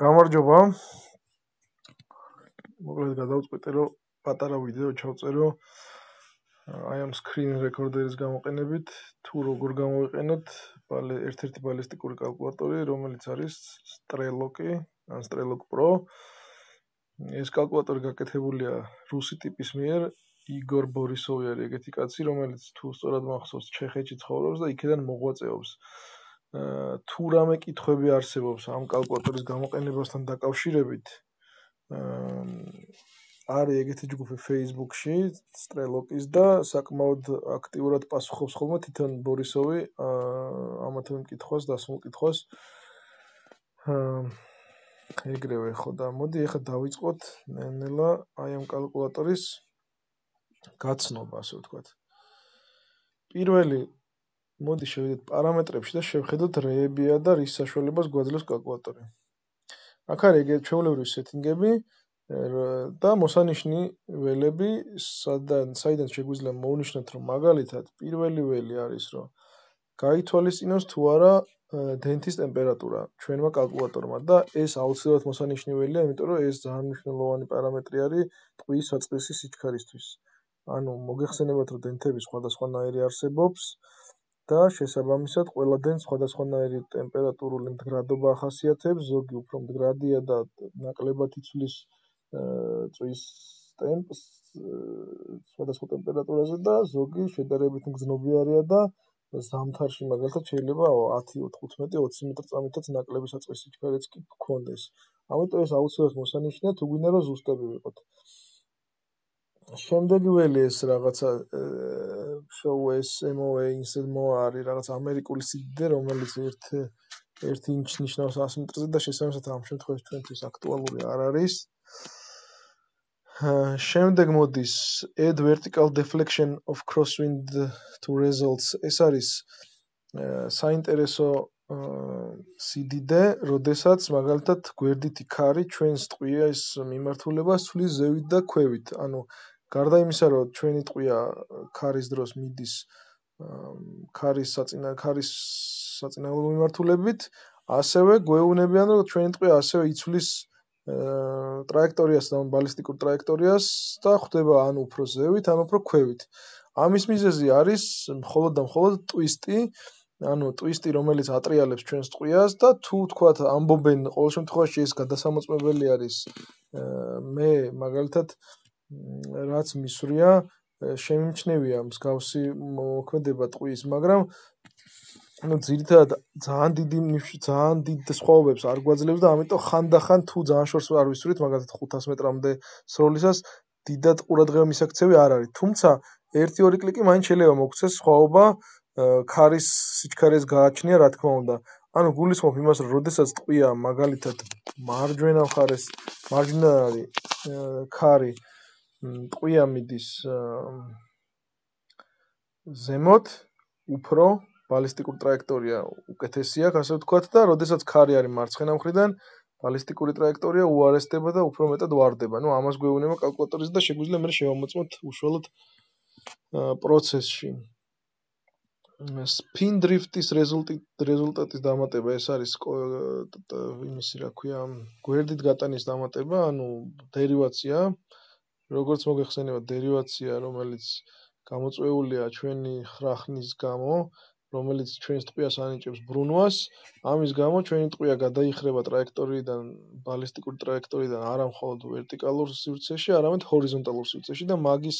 გამარჯობა. მოკლედ გადავწყვეტე რომ პატარა ვიდეო ჩავწერო აი ამ screen recorder-ის გამოყენებით, თუ როგორ გამოვიყენოთ ბალე ერთ-ერთი ბალისტიკური კალკულატორი, რომელიც არის Strelok-ი, ან Strelok Pro. ეს კალკულატორი გაკეთებულია რუსი ტიპის მიერ, იგორ ბორისოვი არის ეგეთი კაცი, რომელიც თუ სწორად მახსოვს, ჩეხეთში ცხოვრობს და იქიდან მოღვაწეობს. თუ რამე კითხვები არსებობს ამ კალკულატორის გამოყენებასთან დაკავშირებით არის ეგეთი ჯგუფი Facebook-ში, Strelok-ის და საკმაოდ აქტიურად პასუხობს ხოლმე თვითონ ბორისოვი ამა თუ იმ კითხვას და სულ კითხვას. ეგრევე ხო და მოდი ახლა დავიწყოთ ნელა აი ამ კალკულატორის გაცნობა, ასე ვთქვათ. პირველი მოდი შევიდეთ პარამეტრებში და შევხედოთ რეებია და რის საშუალებას გვაძლევს კალკულატორი. აქ არის ეგეთ ჩვეულებრივი სეტინგები და მოსანიშნი ველები, სადან საიდან შეგვიძლია მოვნიშნოთ, რომ მაგალითად პირველი ველი არის, რომ გაითვალისწინოს თუ არა დენთის ტემპერატურა ჩვენმა კალკულატორმა და ეს აუცილებლად მოსანიშნი ველია, იმიტომ რომ ეს ძალიან მნიშვნელოვანი პარამეტრი არის ტყვის საწყისი სიჩქარისთვის. ანუ მოგეხსენებათ, რომ დენთები სხვადასხვანაირი არსებობს. და შესაბამისად ყველა დენ სხვადასხვანაირი ტემპერატურული მდგრადობა ახასიათებს, ზოგი უფრო მდგრადია და ნაკლებად იცვლის წვის ტემპს სხვადასხვა ტემპერატურაზე და ზოგი შედარებით მგზნობიარეა და ზამთარში მაგალითად შეიძლება 10, 15, 20 მეტრწამითაც ნაკლები საწყისი სიჩქარეც კი გქონდეს. ამიტომ ეს აუცილებლად მოსანიშნია თუ გვინდა რომ ზუსტები ვიყოთ. შემდეგი ველი ეს რაღაცა show SMOA ინსემო არის რაღაც ამერიკული სიდიდე რომელიც ერთ ერთი ინჩ ნიშნავს 100 მეტრზე და შესაბამისად ამ შემთხვევაში ჩვენთვის აქტუალური არ არის. შემდეგ მოდის add vertical deflection of crosswind to results ეს არის საინტერესო სიდიდე, როდესაც მაგალითად გვერდითი ქარი ჩვენს ტყვიას მიმართულებას ცვლის ზევით და ქვევით. ანუ გარდა იმისა, რომ ჩვენი ტყვია ქარის დროს მიდის ქარის საწინა ქარის საწინააღმდეგო მიმართულებით, ასევე გვეუბნებიან, რომ ჩვენი ტყვია ასევე იცვლის ტრაექტორიას და ბალისტიკურ ტრაექტორიას და ხდება ან უფრო ზევით, ან უფრო ქვევით. ამის მიზეზი არის მხოლოდ და მხოლოდ ტვისტი, ანუ ტვისტი, რომელიც ატრიალებს ჩვენს ტყვიას და თუ თქვათ ამბობენ ყოველ შემთხვევაში ეს გადასამოწმებელი არის მე მაგალითად რაც მისვრია შემიმჩნევია მსგავსი მოქმედება ტყვის, მაგრამ ну ძირითადად ძალიან დიდი ძალიან დიდ სხვაობებს არ გვაძლევს და ამიტომ ხანდახან თუ ძალიან შორს არ ვისურვით მაგალითად 500 მეტრამდე სროლისას დიდად ყურადღება მისაქცევი არ არის. თუმცა 1-2 კლიკი მაინც შეიძლება მოგცეს სხვაობა ქარის სიჩქარეს გააჩნია რა თქმა უნდა. ანუ გულისხმობ იმას რომ როდესაც ტყვია მაგალითად მარჯვენა მხარეს მარჯვენა არის ქარი ტყვია მიდის ზემოთ უფრო ბალისტიკური ტრაექტორია უკეთესია, ასე ვთქვათ და როდესაც ქარი არის მარცხენა მხრიდან, ბალისტიკური ტრაექტორია უარესდება და უფრო მეტად ვარდება. ნუ ამას გვეუბნება კალკულატორის და შეგვიძლია მე შევამოწმოთ უშუალოდ პროცესში. spin drift-ის რეზულტატი რეზულტატის დამატება ეს არის იმისი რა ქვია გვერდით გატანის დამატება, ანუ დერივაცია, როგორც მოგეხსენება დერივაცია, რომელიც გამოწვეულია ჩვენი ხრახნის გამო, რომელიც ჩვენს ტყვიას ანიჭებს ბრუნვას, ამის გამო ჩვენი ტყვია გადაიხრება ტრაექტორიიდან, ბალისტიკური ტრაექტორიიდან არა მხოლოდ ვერტიკალურ სივრცეში, არამედ ჰორიზონტალურ სივრცეში და მაგის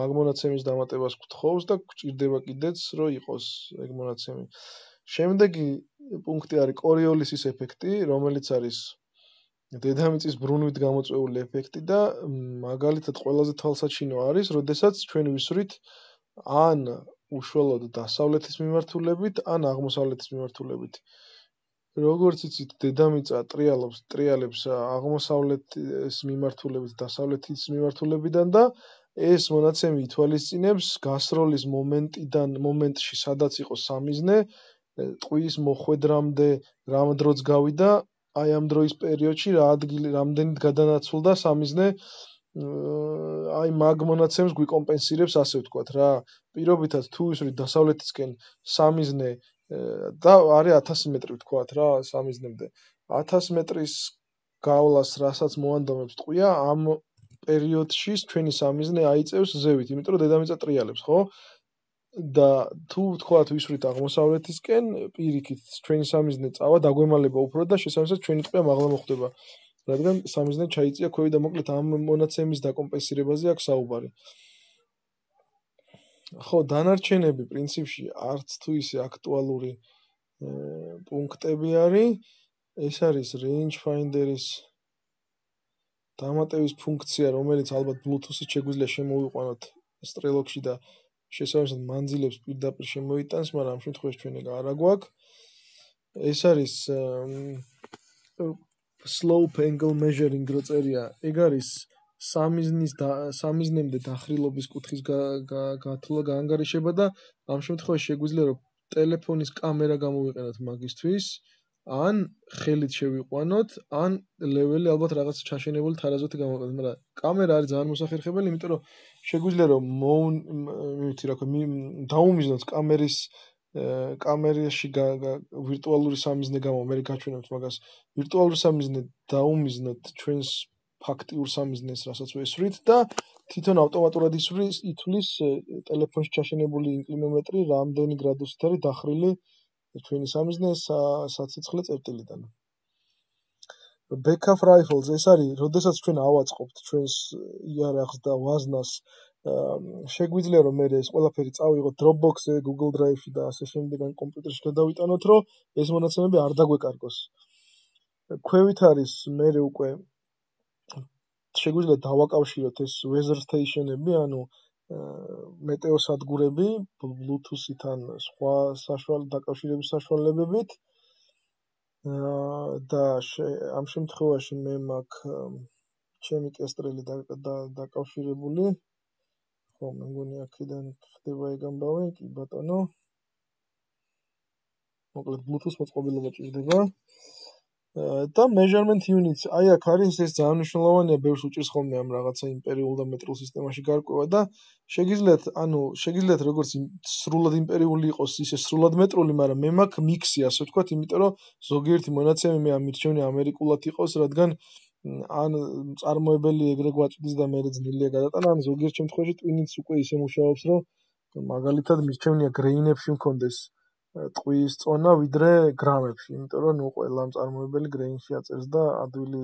მაგმონაცემის დამატებას გთხოვს და გჭირდება კიდეც, რომ იყოს ეგ მონაცემი. შემდეგი პუნქტი არის კორიოლისის ეფექტი, რომელიც არის დედამიწის ბრუნვით გამოწვეული ეფექტი და მაგალითად ყველაზე თვალსაჩინო არის, როდესაც ჩვენ ვისვრით ან უშუალოდ დასავლეთის მიმართულებით, ან აღმოსავლეთის მიმართულებით. როგორც იცით, დედამიწა ტრიალობს, ტრიალებს აღმოსავლეთის მიმართულებით, დასავლეთის მიმართულებიდან და ეს მონაცემი ითვალისწინებს გასროლის მომენტიდან, მომენტში, სადაც იყო სამიზნე, ტყვის მოხვედრამდე რამ დროც გავიდა აი ამ დროის პერიოდში რა ადგილი რამდენით გადანაცვლდა სამიზნე აი მაგ მონაცემს გვიკომპენსირებს ასე ვთქვათ რა პირობითად თუ ისური დასავლეთისკენ სამიზნე და არის 1000 მეტრი ვთქვათ რა სამიზნემდე 1000 მეტრის გავლას, რასაც მოანდომებს ტყვია, ამ პერიოდში ჩვენი სამიზნე აიწევს ზევით, იმიტომ რომ დედამიწა ტრიალებს, ხო? და თუ თქვათ ვისვრით აღმოსავლეთისკენ, პირიქით ჩვენი სამიზნე წავა დაგვემალება უფრო და შესაბამისად ჩვენი ტყვია მაღლა მოხვდება. რადგან სამიზნე ჩაიწია ქვევი და მოკლედ ამ მონაცემის დაკომპენსირებაზე აქვს საუბარი. ხო, დანარჩენები პრინციპში არც თუ ისე აქტუალური პუნქტები არის. ეს არის range finder-ის დამატების ფუნქცია, რომელიც ალბათ Bluetooth-ით შეგვიძლია შემოვიყვანოთ Strelok-ში და შესაბამისად მანძილებს პირდაპირ შემოიტანს, მაგრამ ამ შემთხვევაში ჩვენ ეგ არ აგვაქვს. ეს არის slope angle measuring რო წერია, ეგ არის სამიზნის სამიზნემდე დახრილობის კუთხის გათვლა გაანგარიშება და ამ შემთხვევაში შეგვიძლია რომ ტელეფონის კამერა გამოვიყენოთ მაგისთვის. ან ხელით შევიყვანოთ, ან ლეველი ალბათ რაღაც ჩაშენებული თარაზოთი გამოვიყენოთ, მაგრამ კამერა არის ძალიან მოსახერხებელი, იმიტომ რომ შეგვიძლია რომ მივთი რა ქვია, დაუმიზნოთ კამერის კამერაში ვირტუალური სამიზნე გამო, მე გაჩვენებთ მაგას. ვირტუალური სამიზნე დაუმიზნოთ ჩვენს ფაქტიურ სამიზნეს, რასაც ვესვრით და თვითონ ავტომატურად ისვრის ითვლის ტელეფონში ჩაშენებული ინკლინომეტრი, რამდენი გრადუსით არის დახრილი ჩვენი სამიზნე საცეცხლე წერტილიდან. backup rifles ეს არის, როდესაც ჩვენ ავაწყობთ ჩვენს იარაღს და ვაზნას, შეგვიძლია რომ მე ეს ყველაფერი წავიღოთ Dropbox-ზე, Google Drive-ში და ასე შემდეგ ან კომპიუტერში გადავიტანოთ, რომ ეს მონაცემები არ დაგვეკარგოს. ქვევით არის მე უკვე შეგვიძლია დავაკავშიროთ ეს weather station-ები, ანუ მეტეოსადგურები Bluetooth-თან სხვა საშუალო დაკავშირების საშუალებებით. და ამ შემთხვევაში მე მაქვს ჩემი კესტრელი დაკავშირებული. ხო მე მგონი აქედან ხდება ეგ ამბავი კი ბატონო. მოკლედ Bluetooth მოწყობილობა ჭირდება და measurement units. აი აქ არის ეს ძალიან მნიშვნელოვანია ბევრს უჭირს ხოლმე ამ რაღაცა იმპერიულ და მეტრულ სისტემაში გარკვევა და შეგიძლიათ ანუ შეგიძლიათ როგორც სრულად იმპერიული იყოს ისე სრულად მეტრული მაგრამ მე მაქვს მიქსი ასე ვთქვათ იმიტომ რომ ზოგიერთი მონაცემი მე ამირჩევნი ამერიკულად იყოს რადგან ან წარმოებელი ეგრე გვაწვდის და მე ძნელია გადატანა ან ზოგიერთ შემთხვევაში ტვინიც უკვე ისე მუშაობს რომ მაგალითად მირჩევნია გრეინებში მქონდეს ტყვის წონა ვიდრე გრამებში, იმიტომ რომ ნუ ყველა მწარმოებელი გრეინში აწერს და ადვილი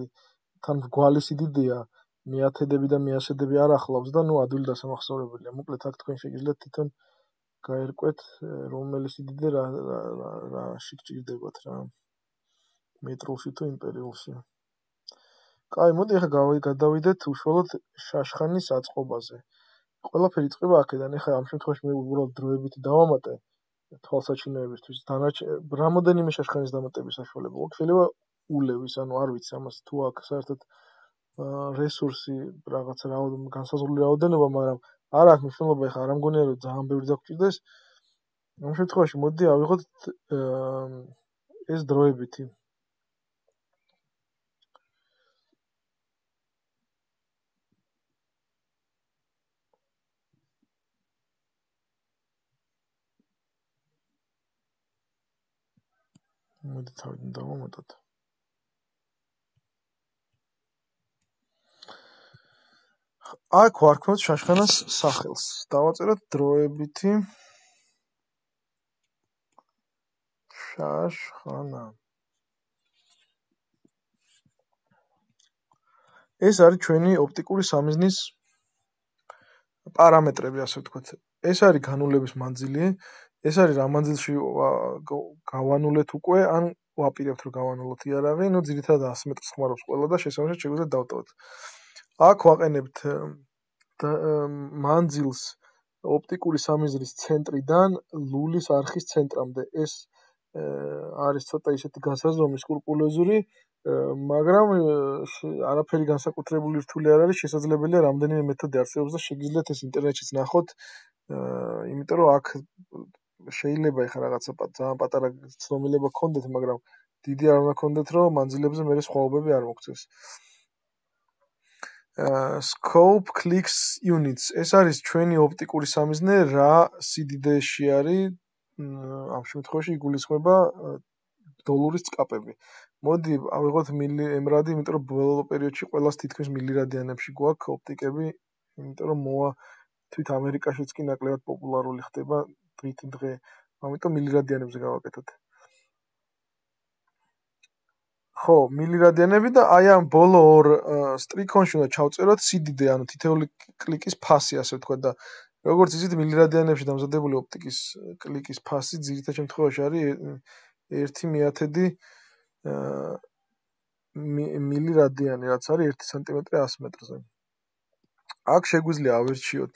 თან გვალი სიდიდეა, მეათედები და მეასედები არ ახლავს და ნუ ადვილი დასამახსოვრებელია. მოკლედ აქ თქვენ შეგიძლიათ თვითონ გაერკვეთ რომელი სიდიდე რა რა შეგჭირდებათ რა მეტროში თუ იმპერიულში. კაი, მოდი ახლა გადავიდეთ უშუალოდ შაშხანის აწყობაზე. ყველაფერი წება აქედან. ახლა ამ შემთხვევაში მე უბრალოდ დროებით დავამატე. თვალსაჩინოებისთვის. დანარჩენ რამოდენიმე შაშხანის დამატების საშუალება აქვს შეიძლება ულევის ანუ არ ვიცი ამას თუ აქ საერთოდ რესურსი რაღაც განსაზღვრული რაოდენობა მაგრამ არ აქვს მნიშვნელობა ეხლა არ ამგონია რომ ძალიან ბევრი დაგჭირდეს. ამ შემთხვევაში მოდი ავიღოთ ეს დროებითი მოდი თავიდან დავამატოთ. აქ ვარქვათ შაშხანას სახელს. დავაწეროთ დროებითი შაშხანა. ეს არის ჩვენი ოპტიკური სამიზნის პარამეტრები, ასე ვთქვათ. ეს არის განულების მანძილი, ეს არის რა მანძილში გავანულეთ უკვე ან ვაპირებთ რომ გავანულოთ იარაღი, ну ძირითადად 100 მეტრს ხმარობს ყველა და შესაბამისად შეგვიძლია დავტოვოთ. აქ ვაყენებთ მანძილს ოპტიკური სამიზრის ცენტრიდან ლულის არხის ცენტრამდე. ეს არის ცოტა ისეთი განსაზღვრული სკრუპულოზური, მაგრამ არაფერი განსაკუთრებული რთული არ არის, შესაძლებელია რამდენიმე მეთოდი არსებობს და შეგიძლიათ ეს ინტერნეტშიც ნახოთ. იმიტომ რომ აქ შეიძლება ეხა რაღაცა ძალიან პატარა ცნობილება გქონდეთ, მაგრამ დიდი არ უნდა გქონდეთ, რომ მანძილებზე მეორე სხვაობები არ მოგწეს. აა scope clicks units ეს არის ჩვენი ოპტიკური სამიზნე რა CDD-ში არის ამ შემთხვევაში იგულისხმება დოლურის წკაპები. მოდი ავიღოთ მილი ემრადი, იმიტომ რომ ბოლო პერიოდში ყოველას თითქმის მილირადიანებში გვაქვს ოპტიკები, იმიტომ რომ მოა თვით ამერიკაშიც კი ნაკლებად პოპულარული ხდება დღით დღე. ამიტომ მილირადიანებზე გავაკეთოთ. ხო, მილირადიანები და აი ამ ბოლო ორ სტრიქონში უნდა ჩავწეროთ CDD, ანუ თითეული კლიკის ფასი, ასე ვთქვა და როგორც იცით, მილირადიანებში დამზადებული ოპტიკის კლიკის ფასი ძირითადად შემთხვევაში არის 1/1000 მილირადიანი, რაც არის 1 სანტიმეტრი 100 მეტრზე. აქ შეგვიძლია ავერჩიოთ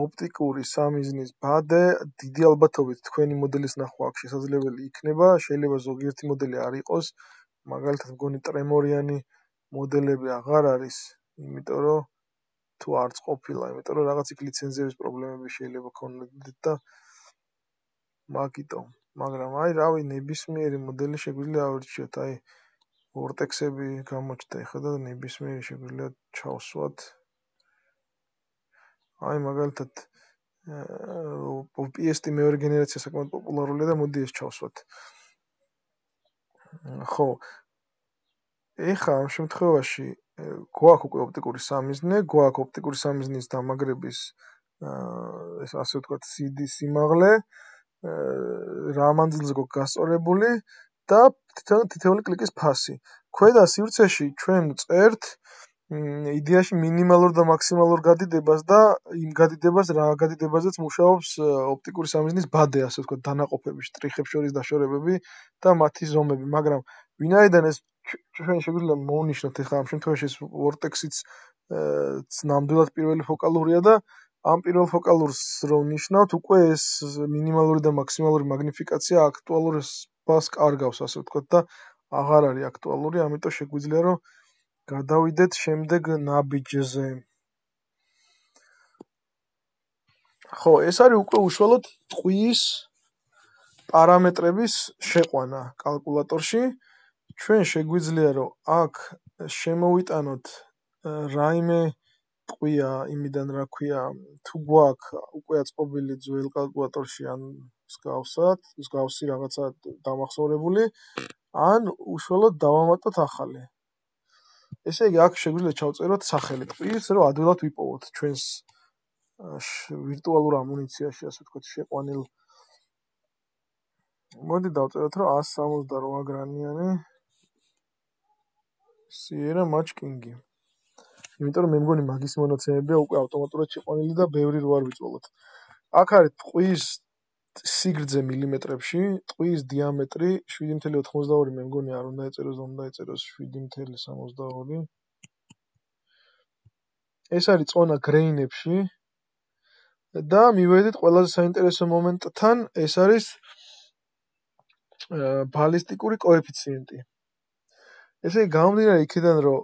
ოპტიკური სამიზნის ბადე. დიდი ალბათობით თქვენი მოდელის ნახვა აქ შესაძლებელი იქნება, შეიძლება ზოგიერთი მოდელი არ იყოს, მაგალითად მგონი ტრემორიანი მოდელები აღარ არის, იმიტომ რომ თუ არც ყოფილა, იმიტომ რომ რაღაც იქ ლიცენზიების პრობლემები შეიძლება ქონოდეთ და მაგიტო, მაგრამ აი რავი, ნებისმიერი მოდელი შეგვიძლია ავირჩიოთ, აი ვორტექსები გამოჩნდა ხა და ნებისმიერი შეგვიძლია ჩავსვათ აი მაგალითად PST მეორე გენერაცია საკმაოდ პოპულარულია და მოდი ეს ჩავსვათ. ხო. ეხა ამ შემთხვევაში გვაქვს უკვე ოპტიკური სამიზნე, გვაქვს ოპტიკური სამიზნის დამაგრების ეს ასე ვთქვათ CD სიმაღლე, რა მანძილზე გვაქვს გასწორებული და თითოეული კლიკის ფასი. ქვედა სივრცეში ჩვენ წერთ იდეაში მინიმალურ და მაქსიმალურ გადიდებას და იმ გადიდებას რა გადიდებაზეც მუშაობს ოპტიკური სამიზნის ბადე, ასე ვთქვათ, დანაყოფები, შტრიხებს შორის დაშორებები და მათი ზომები, მაგრამ ვინაიდან ეს ჩვენ შეგვიძლია მოვნიშნოთ ახლა ამ შემთხვევაში ეს ვორტექსიც ნამდვილად პირველი ფოკალურია და ამ პირველ ფოკალურს რომ ნიშნავთ, უკვე ეს მინიმალური და მაქსიმალური მაგნიფიკაცია აქტუალურს ბას კარგავს, ასე ვთქვათ და აღარ არის აქტუალური, ამიტომ შეგვიძლია რომ გადავიდეთ შემდეგ ნაბიჯზე. ხო, ეს არის უკვე უშუალოდ ტყვის პარამეტრების შეყვანა კალკულატორში. ჩვენ შეგვიძლია რომ აქ შემოვიტანოთ რაიმე ტყვია იმიდან რა ქვია თუ გვაქვს უკვე აწყობილი ძველ კალკულატორში ან მსგავსად, მსგავსი რაღაცა დამახსოვრებული, ან უშუალოდ დავამატოთ ახალი. ესე იგი აქ შეგვიძლია ჩავწეროთ სახელი ტყის, რომ ადვილად ვიპოვოთ ჩვენს ვირტუალურ ამუნიციაში, ასე ვთქვათ, შეყვანილ მოდი დავწეროთ, რომ 168 გრამიანი Sierra Matchking. იმიტომ რომ მე მგონი მაგის მონაცემებია უკვე ავტომატურად შეყვანილი და ბევრი რო არ ვიწოლოთ. აქ არის ტყვის სიგრძე მილიმეტრებში, ტყვის დიამეტრი 7.82 მე მგონი არ უნდა ეწეროს, უნდა ეწეროს 7.72. ეს არის წონა გრეინებში. და მივედით ყველაზე საინტერესო მომენტთან, ეს არის ბალისტიკური კოეფიციენტი. ესე იგი, გამომდინარე იქიდან, რომ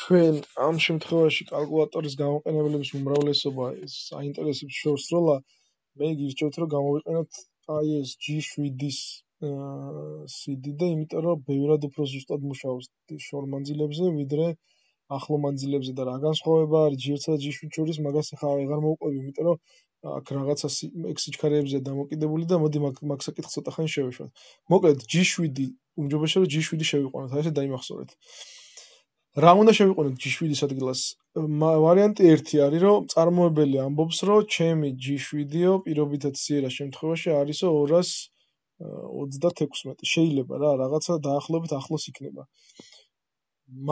ჩვენ ამ შემთხვევაში კალკულატორის გამოყენებლების უმრავლესობა საინტერესებს შორს როლა მე გირჩევთ რომ გამოვიყენოთ აი ეს G7-ის CD და იმიტომ რომ ბევრად უფრო ზუსტად მუშაობს შორმანძილებზე ვიდრე ახლო მანძილებზე და რა განსხვავება არის G1 და G7 შორის მაგას ახლა აღარ მოვყვები იმიტომ რომ აქ რაღაცა X სიჩქარეებზე დამოკიდებული და მოდი მაგ მაგ საკითხს ცოტა ხანი შევეშვათ. მოკლედ G7 უმჯობესია რომ G7 შევიყვანოთ აი ესე დაიმახსოვრეთ რა უნდა შევიყვანოთ G7-ის ადგილას? ვარიანტი 1 არის, რომ წარმოებელი ამბობს, რომ ჩემი G7-ო პირობითად Sierra შემთხვევაში არისო 226. შეიძლება რა, რაღაცა დაახლოებით ახლოს იქნება.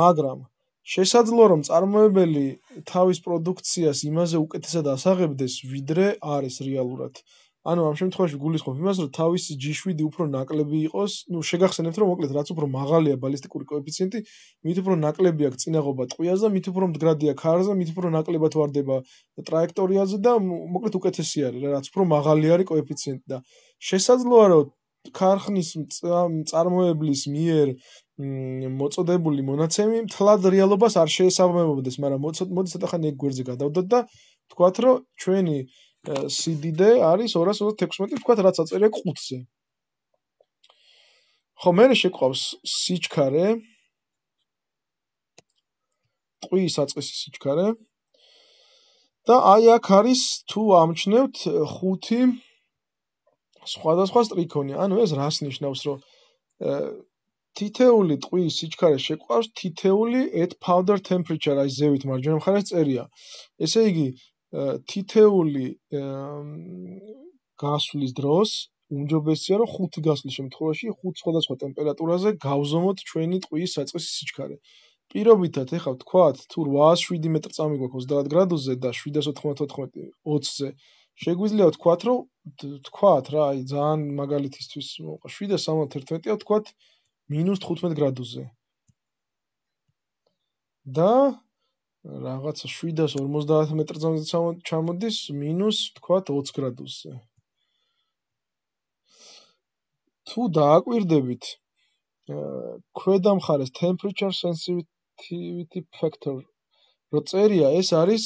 მაგრამ შესაძლოა რომ წარმოებელი თავის პროდუქციას იმაზე უკეთესად ასაღებდეს, ვიდრე არის რეალურად. ანუ ამ შემთხვევაში გულისხმობ იმას, რომ თავისი G7 უფრო ნაკლები იყოს, ну, შეგახსენებთ, რომ მოკლედ რაც უფრო მაღალია ბალისტიკური კოეფიციენტი, მით უფრო ნაკლები აქვს წინაღობა ტყვიაზე, მით უფრო მდგრადია ქარზე, მით უფრო ნაკლებად ვარდება ტრაექტორიაზე და მოკლედ უკეთესი არის, რა, რაც უფრო მაღალი არის კოეფიციენტი და შესაძლოა რომ ქარხნის წარმოებლის მიერ მოწოდებული მონაცემი თლად რეალობას არ შეესაბამებოდეს, მაგრამ მოდი ცოტა ხანი ეგ გვერდზე გადავდოთ და თქვათ, რომ ჩვენი CDD არის 236, თქვა რაც აწერია ყუთზე. ხო, მე შეყავს სიჩქარე. ტყვი საწყისი სიჩქარე. და აი აქ არის თუ ამჩნევთ 5 სხვადასხვა სტრიქონი. ანუ ეს რას ნიშნავს, რომ თითეული ტყვის სიჩქარე შეყვავს თითეული at powder temperature აი ზევით მარჯვენა მხარეს წერია. ესე იგი თითეული გასვლის დროს უმჯობესია რომ ხუთი გასვლის შემთხვევაში ხუთ სხვადასხვა ტემპერატურაზე გავზომოთ ჩვენი ტყვის საწყისი სიჩქარე. პირობითად ეხლა ვთქვათ თუ 807 მეტრი წამი გვაქვს 30 გრადუსზე და 794 20-ზე შეგვიძლია ვთქვათ რომ ვთქვათ რა აი ძალიან მაგალითისთვის მოყვა 771-ია ვთქვათ -15 გრადუსზე და რაღაცა 750 მეტრი წამზე ჩამოდის მინუს ვთქვათ 20 გრადუსზე თუ დააკვირდებით ქვედა მხარეს temperature sensitivity factor რო წერია ეს არის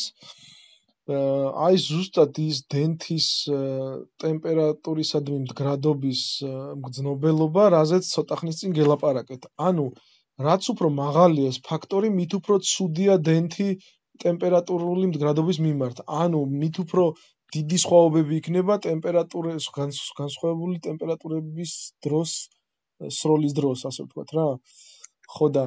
აი ზუსტად ის დენთის ტემპერატურისადმი მდგრადობის მგრძნობელობა, რაზეც ცოტა ხნის წინ გელაპარაკეთ. ანუ რაც უფრო მაღალია ეს ფაქტორი, მით უფრო ცუდია დენთი ტემპერატურული მდგრადობის მიმართ. ანუ მით უფრო დიდი სხვაობები იქნება ტემპერატურის განსხვავებული ტემპერატურების დროს სროლის დროს ასე ვთქვათ რა. ხო და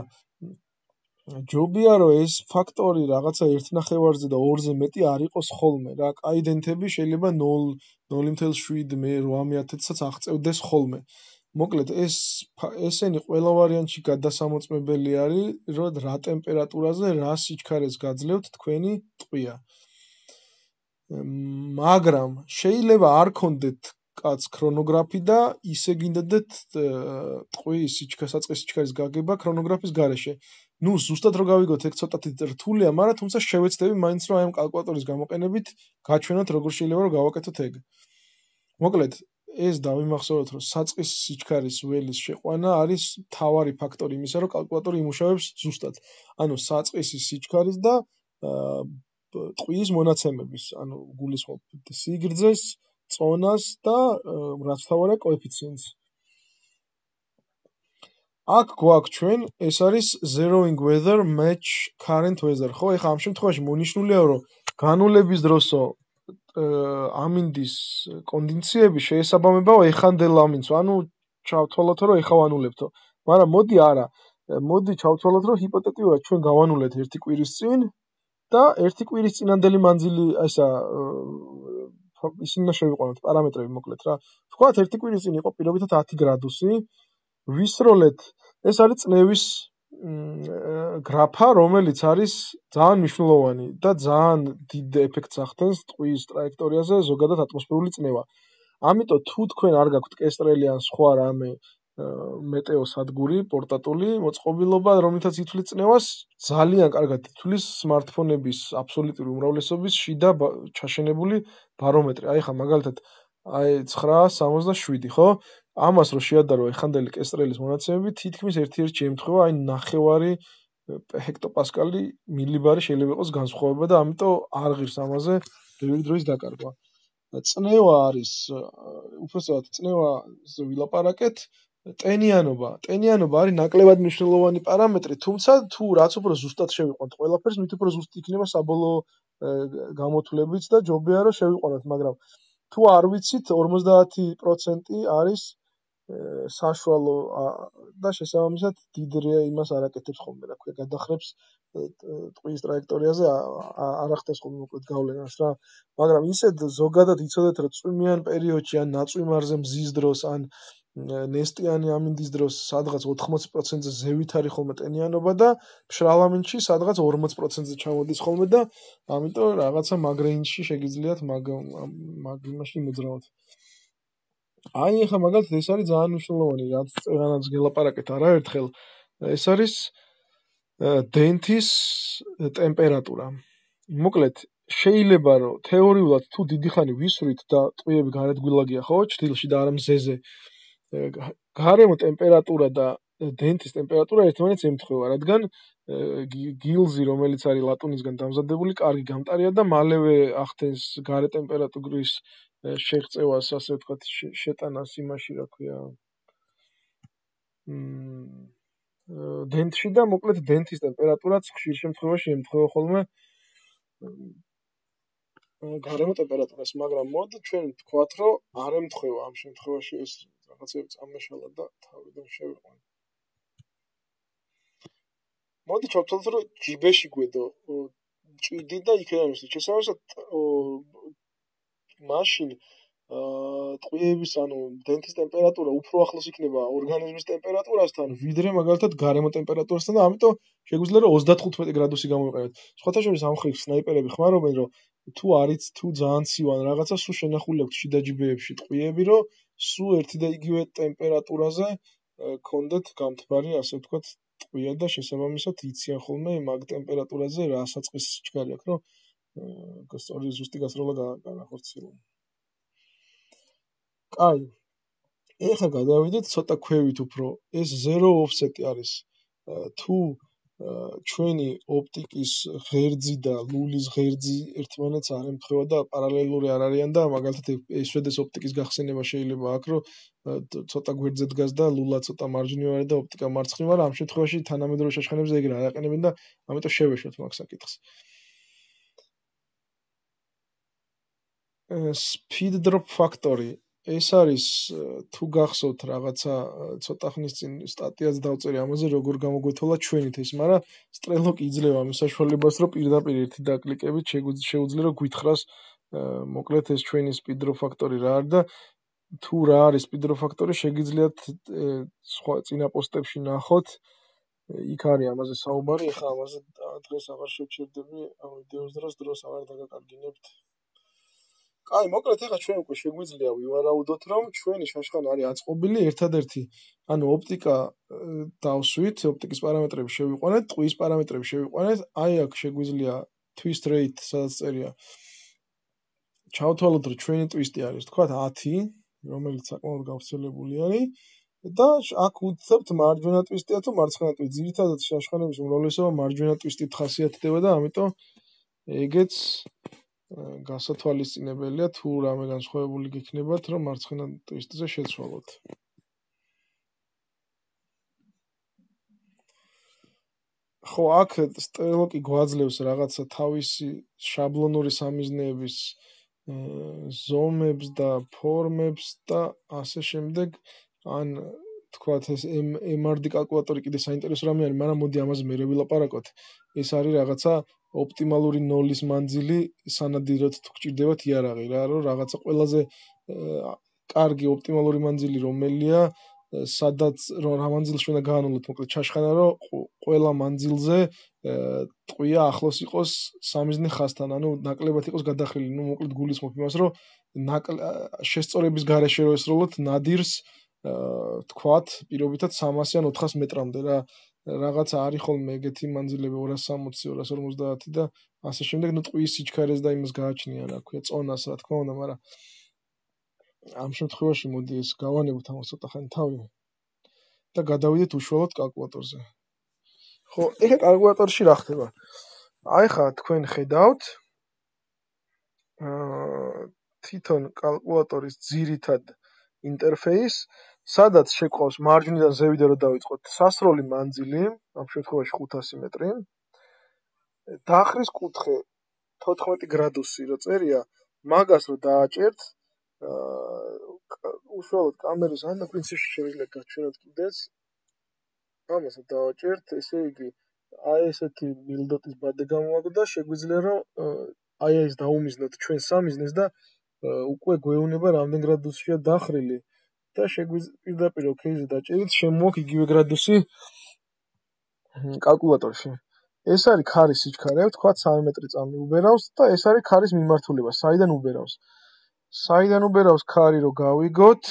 ჯობია რომ ეს ფაქტორი რაღაცა 1.5-ზე და 2-ზე მეტი არ იყოს ხოლმე რა. კაი დენტები შეიძლება 0 0.7 მე 8000-საც აღწევდეს ხოლმე მოკლედ ეს ესენი ყველა ვარიანტში გადასამოწმებელი არის რომ რა ტემპერატურაზე რა სიჩქარეს გაძლევთ თქვენი ტყვია მაგრამ შეიძლება არ კონდეთ კაც ქრონოგრაფი და ისე გინდათ ტყვის სიჩქარეს სიჩქარის გაგება ქრონოგრაფის გარეშე. ნუ ზუსტად რო გავიგოთ ეგ ცოტათი რთულია, მაგრამ თუმცა შევეცდები მაინც რომ აი ამ კალკულატორის გამოყენებით გაჩვენოთ როგორ შეიძლება რომ გავაკეთოთ ეგ. მოკლედ ეს დავიმახსოვროთ რომ საწყის სიჩქარის ველის შეყვანა არის თავარი ფაქტორი იმისა რომ კალკულატორი იმუშავებს ზუსტად. ანუ საწყის სიჩქარის და ტყვის მონაცემების, ანუ გულისხმობ სიგრძეს, წონას და რაც თავარა კოეფიციენტს. აქ გვაქვს ჩვენ ეს არის zeroing weather match current weather. ხო, ეხლა ამ შემთხვევაში მონიშნულია რომ განულების დროსო ამინდის კონდიციები შეესაბამებაო ეხანდელ ამინს. ანუ ჩავთვალოთ რომ ეხა ვანულებთო. მაგრამ მოდი არა. მოდი ჩავთვალოთ რომ ჰიპოთეტიურად ჩვენ გავანულეთ ერთი კვირის წინ და ერთი კვირის წინანდელი მანძილი ესა ისინი უნდა შევიყვანოთ პარამეტრები მოკლედ რა. ვთქვათ ერთი კვირის წინ იყო პირობითად 10 გრადუსი. ვისროლეთ ეს არის წნევის გრაფა, რომელიც არის ძალიან მნიშვნელოვანი და ძალიან დიდ ეფექტს ახდენს ტყვის ტრაექტორიაზე ზოგადად ატმოსფერული წნევა. ამიტომ თუ თქვენ არ გაქვთ კესტრელი ან სხვა რამე მეტეოსადგური პორტატული მოწყობილობა, რომელთაც ითვლის წნევას, ძალიან კარგად ითვლის smartphone-ების აბსოლუტური უმრავლესობის შიდა ჩაშენებული ბარომეტრი. აი ხა მაგალითად აი 9.67, ხო? ამას რო შეადარო ეხანდელი კესტრელის მონაცემები, თითქმის ერთ-ერთი შემთხვევა, აი ნახევარი ჰექტოპასკალი მილიბარი შეიძლება იყოს განსხვავება და ამიტომ არ ღირს ამაზე ბევრი დროის დაკარგვა. წნევა არის უბრალოდ წნევა ვილაპარაკეთ ტენიანობა, ტენიანობა არის ნაკლებად მნიშვნელოვანი პარამეტრი, თუმცა თუ რაც უფრო ზუსტად შევიყვანთ ყველაფერს, მით უფრო ზუსტი იქნება საბოლოო გამოთვლებიც და ჯობია რომ შევიყვანოთ, მაგრამ თუ არ ვიცით 50% არის საშუალო და შესაბამისად დიდ რეა იმას არაკეთებს ხოლმე, რა ქვია, გადახრებს ტყვის ტრაექტორიაზე არ ახდენს ხოლმე მოკლედ გავლენას რა. მაგრამ ისედ ზოგადად იცოდეთ რომ წვიმიან პერიოდში ან ნაწვიმარზე მზის დროს ან ნესტიანი ამინდის დროს სადღაც 80%-ზე ზევით არის ხოლმე ტენიანობა და მშრალ ამინდში სადღაც 40%-ზე ჩამოდის ხოლმე და ამიტომ რაღაცა მაგრეინში შეგიძლიათ მაგ მაგ იმაში მოძრაოთ. აი ახლა მაგალითად ეს არის ძალიან მნიშვნელოვანი, რაც წერანაც გელაპარაკეთ არაერთხელ. ეს არის დენთის ტემპერატურა. მოკლედ შეიძლება რომ თეორიულად თუ დიდი ხანი ვისვრით და ტყვიები გარეთ გვილაგია ხო, ჭრილში და არა მზეზე, გარემო ტემპერატურა და დენტის ტემპერატურა ერთმანეთს ემთხვევა, რადგან გილზი, რომელიც არის ლატუნისგან დამზადებული, კარგი გამტარია და მალევე ახდენს გარე ტემპერატურის შეღწევას, ასე ვთქვათ, შეტანას იმაში, რა ქვია. მ დენტში და მოკლედ დენტის ტემპერატურაც ხშირ შემთხვევაში ემთხვევა ხოლმე გარემო ტემპერატურას, მაგრამ მოდი ჩვენ ვთქვათ, რომ არ ემთხვევა ამ შემთხვევაში ეს რაღაცები წამეშალა და თავიდან შევიყვანო. მოდი ჩავთვალოთ რომ ჯიბეში გვედო ჭიდი და იქიდან ის შესაძლოა მაშინ აა ტყვიების ანუ დენთის ტემპერატურა უფრო ახლოს იქნება ორგანიზმის ტემპერატურასთან ვიდრე მაგალითად გარემო ტემპერატურასთან და ამიტომ შეგვიძლია რომ 35 გრადუსი გამოვიყენოთ. სხვათა შორის ამ ხრივ სნაიპერები ხმარობენ რომ თუ არის თუ ძალიან ცივან რაღაცა სულ შენახული აქვს შიდა ჯიბეებში ტყვიები რომ სულ ერთი და იგივე ტემპერატურაზე კონდეთ გამთბარი ასე ვთქვათ ტყვია და შესაბამისად იციან ხოლმე მაგ ტემპერატურაზე რა საწყის ჩქარი აქვს, რომ გასწორი ზუსტი გასროლა განახორციელო. კაი. ეხლა გადავიდეთ ცოტა ქვევით უფრო. ეს 0 offset-ი არის. თუ ჩვენი ოპტიკის ღერძი და ლულის ღერძი ერთმანეთს არ ემთხვევა და პარალელური არ არიან და მაგალითად ესვედეს ოპტიკის გახსენება შეიძლება აქ რომ ცოტა გვერდზე დგას და ლულა ცოტა მარჯვნივ არის და ოპტიკა მარცხნივ არის ამ შემთხვევაში თანამედროვე შეშხანებზე ეგრე არ აყენებენ და ამიტომ შევეშვათ მაგ საკითხს speed drop factor-ი ეს არის თუ გახსოვთ რაღაცა ცოტა ხნის წინ სტატიაც დავწერე ამაზე როგორ გამოგვეთოლა ჩვენით ეს, მაგრამ სტრელოკი იძლევა ამ საშუალებას, რომ პირდაპირ ერთი დაკლიკებით შეუძლია რომ გვითხრას მოკლედ ეს ჩვენი სპიდრო ფაქტორი რა არის და თუ რა არის სპიდრო ფაქტორი შეგიძლიათ სხვა წინა პოსტებში ნახოთ იქ არის ამაზე საუბარი, ეხლა ამაზე დღეს აღარ შევჩერდები, ამ ვიდეოს დროს დროს აღარ დაგაკარგინებთ. აი, მოკლედ ახლა ჩვენ უკვე შეგვიძლია ვივარაუდოთ, რომ ჩვენი შაშხანა არის აწყობილი ერთადერთი, ანუ ოპტიკა დავსვით, ოპტიკის პარამეტრები შევიყვანეთ, ტყვის პარამეტრები შევიყვანეთ, აი აქ შეგვიძლია twist rate, სადაც წერია. ჩავთვალოთ, რომ ჩვენი twist-ი არის, თქვა 10, რომელიც საკმაოდ გავრცელებული არის. და აქ უცებთ მარჯვენა ტვისტია თუ მარცხენა ტვისტი. ძირითადად შაშხანების უმრავლესობა მარჯვენა ტვისტით ხასიათდება და ამიტომ ეგეც გასათვალისწინებელია თუ რამე განსხვავებული გიქნებათ, რომ მარცხენა ტვისტზე შეცვალოთ. ხო, აქ სტრელოკი გვაძლევს რაღაცა თავისი შაბლონური სამიზნეების ზომებს და ფორმებს და ასე შემდეგ. ან თქვათ ეს MRD კალკულატორი კიდე საინტერესო რამე არის, მაგრამ მოდი ამაზე მე ვილაპარაკოთ. ეს არის რაღაცა ოპტიმალური ნოლის მანძილი სანადიროდ თუ გჭირდებათ იარაღი რა რომ რაღაცა ყველაზე კარგი ოპტიმალური მანძილი რომელია სადაც რომ რა მანძილში უნდა გაანულოთ მოკლედ ჩაშხანა რომ ყველა მანძილზე ტყვია ახლოს იყოს სამიზნე ხასთან ანუ ნაკლებად იყოს გადახრილი. ნუ მოკლედ გულისხმობ იმას რომ შესწორების გარეშე რო ესროლოთ ნადირს თქვათ პირობითად 300 ან 400 მეტრამდე რა რაღაცა არის ხოლმე ეგეთი მანძილები 260 250 და ასე შემდეგ. ნუ ტყვის სიჩქარეს და იმას გააჩნია რა ქვია წონას რა თქმა უნდა მაგრამ ამ შემთხვევაში მოდი ეს გავანებოთ ამას ცოტა ხანი თავი და გადავიდეთ უშუალოდ კალკულატორზე. ხო ეხა კალკულატორში რა ხდება? აი ხა თქვენ ხედავთ აა თვითონ კალკულატორის ძირითად ინტერფეის სადაც შეყავს მარჯვნიდან ზევიდან რომ დავიწყოთ სასროლი მანძილი, ამ შემთხვევაში 500 მეტრი. დახრის კუთხე 14 გრადუსი რო წერია, მაგას რო დააჭერთ, აა უშუალოდ კამერის ან პრინციპში შეიძლება გაჩვენოთ კიდეც. ამას დააჭერთ, ესე იგი აი ესეთი მილდოტის ბადე გამოაქვს და შეგვიძლია რომ აი ეს დაუმიზნოთ ჩვენ სამიზნეს და უკვე გვეუბნება რამდენ გრადუსია დახრილი. და შეგვიძლია ოქეიზე დაჭერით შემოაქვს იგივე გრადუსი კალკულატორში. ეს არის ქარის სიჩქარე, თქვა 3 მეტრი წამი უბერავს და ეს არის ქარის მიმართულება, საიდან უბერავს. საიდან უბერავს ქარი რო გავიგოთ,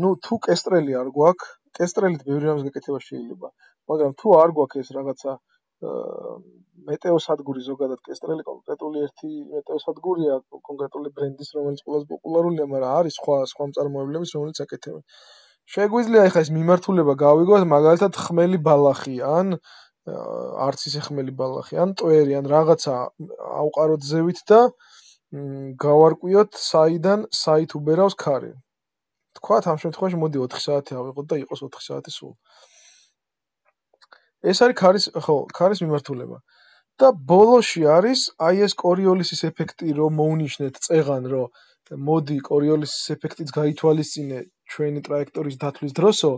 ну, თუ კესტრელი არ გვაქვს, კესტრელით ბევრი რამის გაკეთება შეიძლება, მაგრამ თუ არ გვაქვს ეს რაღაცა მეტეოსადგური ზოგადად კესტრელი კონკრეტული ერთი მეტეოსადგურია კონკრეტული ბრენდის რომელიც ყველაზე პოპულარულია, მაგრამ არის სხვა სხვა წარმოებლების რომელიც აკეთებენ. შეგვიძლია ახლა ეს მიმართულება გავიგოთ, მაგალითად ხმელი ბალახი ან არც ისე ხმელი ბალახი, ან ტვერი, ან რაღაცა აუყაროთ ზევით და გავარკვიოთ საიდან საით უბერავს ქარი. თქვათ ამ შემთხვევაში მოდი 4 საათი ავიღოთ და იყოს 4 საათი სულ. ეს არის ქარის ხო ქარის მიმართულება და ბოლოში არის აი ეს კორიოლისის ეფექტი რომ მოუნიშნეთ წეღან რომ მოდი კორიოლისის ეფექტიც გაითვალისწინე ჩვენი ტრაექტორის დათვლის დროსო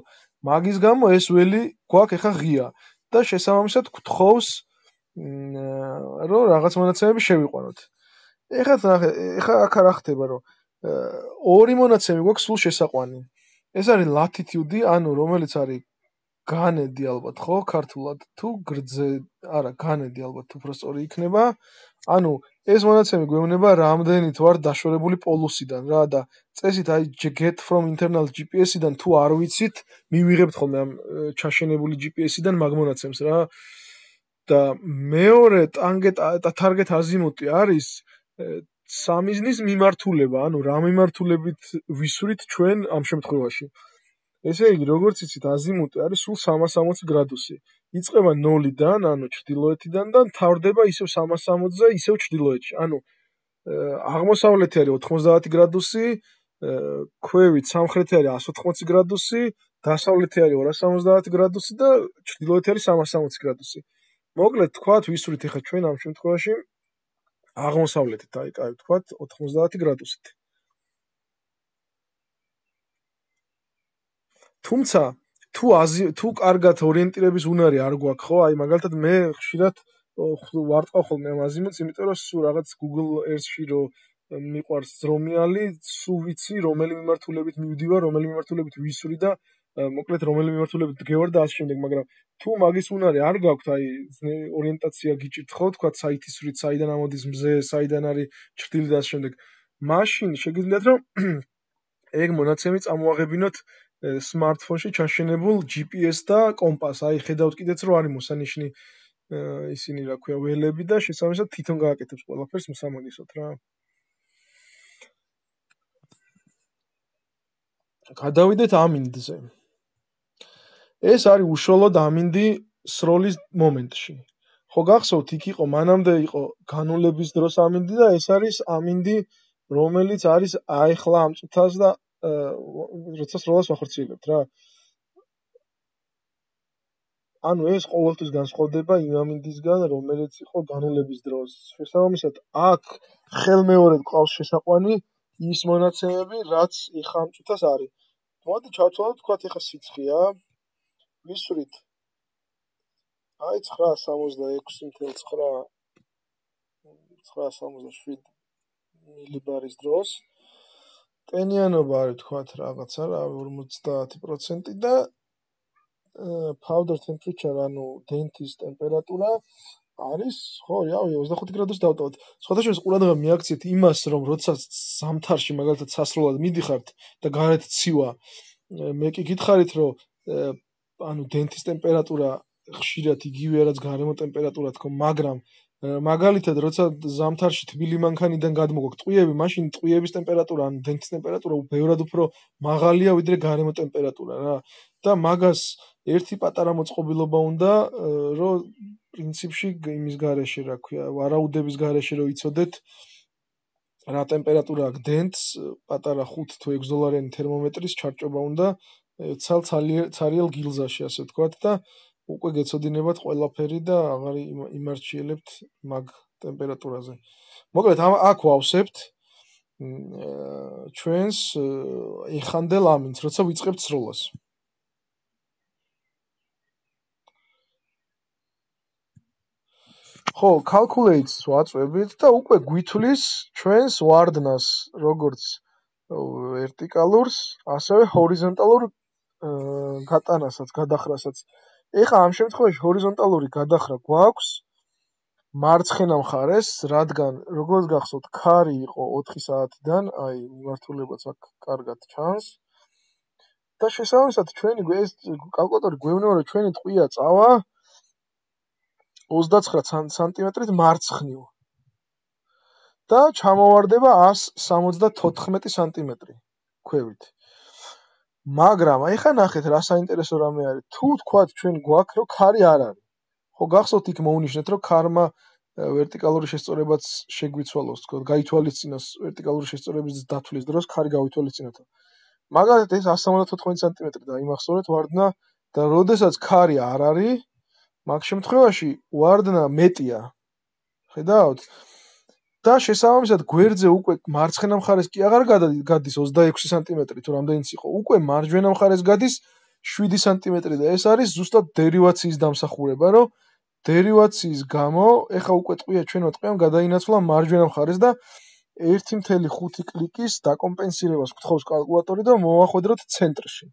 მაგის გამო ეს ველი გვაქვს ახლა ღია და შესაბამისად გთხოვს რომ რაღაც მონაცემები შევიყვანოთ. ეხლა ეხლა აქ რა ხდება რომ ორი მონაცემი გვაქვს სულ შესაყვანი. ეს არის latitude, ანუ რომელიც არის განედი ალბათ ხო? ქართულად თუ გრძე არა განედი ალბათ უფრო სწორი იქნება. ანუ ეს მონაცემი გვეუბნება რამდენით ვარ დაშორებული პოლუსიდან რა და წესით აი get from internal GPS-იდან თუ არ ვიცით მივიღებთ ხოლმე ამ ჩაშენებული GPS-იდან მაგ მონაცემს რა. და მეორე და target azimut-ი არის სამიზნის მიმართულება. ანუ რა მიმართულებით ვისვრით ჩვენ ამ შემთხვევაში ესე იგი, როგორც იცით, აზიმუტი არის სულ 360 გრადუსი. იწყება 0-დან, ანუ ჩრდილოეთიდან და თავდება ისევ 360-ზე, ისევ ჩრდილოეთში. ანუ აღმოსავლეთი არის 90 გრადუსი, ქვევით სამხრეთი არის 180 გრადუსი, დასავლეთი არის 270 გრადუსი და ჩრდილოეთი არის 360 გრადუსი. მოკლედ, თქვათ, ვისვრით ახლა ჩვენ ამ შემთხვევაში აღმოსავლეთით, აი, კაი, თქვათ 90 გრადუსით. თუმცა თუ თუ კარგად ორიენტირების უნარი არ გვაქვს ხო? აი მაგალითად მე ხშირად ვარტყავ ხოლმე ამ აზიმუტს იმიტომ რომ სულ რაღაც Google Earth-ში რო მიყვარს ზრომიალი სულ ვიცი რომელი მიმართულებით მივდივარ რომელი მიმართულებით ვისვრი და მოკლედ რომელი მიმართულებით დგევარ და ასე შემდეგ მაგრამ თუ მაგის უნარი არ გაქვთ აი ორიენტაცია გიჭირთ ხო? თქვა საითის ვრი საიდან ამოდის მზე საიდან არის ჭრილი და ასე შემდეგ. მაშინ შეგიძლიათ რომ ეგ მონაცემი წამოაღებინოთ smartphone-ში ჩაშენებულ GPS და კომპას. აი ხედავთ კიდეც რომ არის მოსანიშნი ისინი რა ქვია ველები და შესაბამისად თვითონ გააკეთებს ყველაფერს მოსამონისოთ რა. გადავიდეთ ამინდზე. ეს არის უშუალოდ ამინდი სროლის მომენტში. ხო გახსოვთ იქ იყო მანამდე იყო განულების დროს ამინდი და ეს არის ამინდი რომელიც არის აიხლა ამ წუთას და როცა სროლას ვახორციელებთ რა. ანუ ეს ყოველთვის განსხვავდება იმ ამინდისგან, რომელიც იყო განულების დროს. შესაბამისად, აქ ხელმეორედ ყავს შესაყვანი ის მონაცემები, რაც იხამ წუთას არის. მოდი ჩავთვალოთ, თქვა ეხა სიცხეა. ვისვრით. აი 966.9 967 მილიბარის დროს. ტენიანობა არის თქვათ რაღაცა რა 50% და powder temperature ანუ დენტის ტემპერატურა არის ხო რავი 25 გრადუსი დავტოვოთ. სხვადასხვა ყურადღება მიაქციეთ იმას რომ როცა ზამთარში მაგალითად სასროლად მიდიხართ და გარეთ ცივა მე კი გითხარით რომ ანუ დენტის ტემპერატურა ხშირად იგივეა რაც გარემო ტემპერატურა თქო მაგრამ მაგალითად, როცა ზამთარში თბილი მანქანიდან გადმოგაქვს ტყვიები, მაშინ ტყვიების ტემპერატურა, ან დენთის ტემპერატურა ბევრად უფრო მაღალია ვიდრე გარემო ტემპერატურა რა. და მაგას ერთი პატარა მოწყობილობა უნდა, რომ პრინციპში იმის გარეშე, რა ქვია, ვარაუდების გარეშე რომ იცოდეთ რა ტემპერატურა აქვს დენთს, პატარა 5 თუ 6 დოლარიანი თერმომეტრის ჩარჭობა უნდა ცალ ცარიელ გილზაში, ასე ვთქვათ და უკვე გეცოდინებათ ყველაფერი და აღარ იმარჩიელებთ მაგ ტემპერატურაზე. მოკლედ აქ ვავსებთ ჩვენს ეხანდელ ამინს, როცა ვიწყებთ სროლას. ხო, calculates ვაწვევით და უკვე გვითვლის ჩვენს ვარდნას, როგორც ვერტიკალურს, ასევე ჰორიზონტალურ გატანასაც, გადახრასაც. ეხლა ამ შემთხვევაში ჰორიზონტალური გადახრა გვაქვს მარცხენა მხარეს, რადგან როგორც გახსოვთ, ქარი იყო 4 საათიდან, აი მიმართულებაც აქ კარგად ჩანს. და შესაბამისად ჩვენი ეს კალკულატორი გვეუბნება, რომ ჩვენი ტყვია წავა 29 სანტიმეტრით მარცხნივ. და ჩამოვარდება 174 სანტიმეტრი ქვევით. მაგრამ აი ხა ნახეთ რა საინტერესო რამე არის. თუ თქვათ ჩვენ გვაქვს რომ ქარი არ არის. ხო გახსოვთ იქ მოუნიშნეთ რომ ქარმა ვერტიკალური შესწორებაც შეგვიცვალოს თქო გაითვალისწინოს ვერტიკალური შესწორების დათვლის დროს ქარი გავითვალისწინოთ მაგალითად ეს 174 სანტიმეტრი და იმახსოვრეთ ვარდნა და როდესაც ქარი არ არის მაგ შემთხვევაში ვარდნა მეტია. ხედავთ? და შესაბამისად გვერდზე უკვე მარცხენა მხარეს კი აღარ გადის 26 სანტიმეტრი თუ რამდენიც იყო, უკვე მარჯვენა მხარეს გადის 7 სანტიმეტრი და ეს არის ზუსტად დერივაციის დამსახურება, რომ დერივაციის გამო ეხა უკვე ტყვია ჩვენო ტყვიამ გადაინაცვლა მარჯვენა მხარეს და 1.5 კლიკის დაკომპენსირებას გთხოვს კალკულატორი და მოვახვედროთ ცენტრში.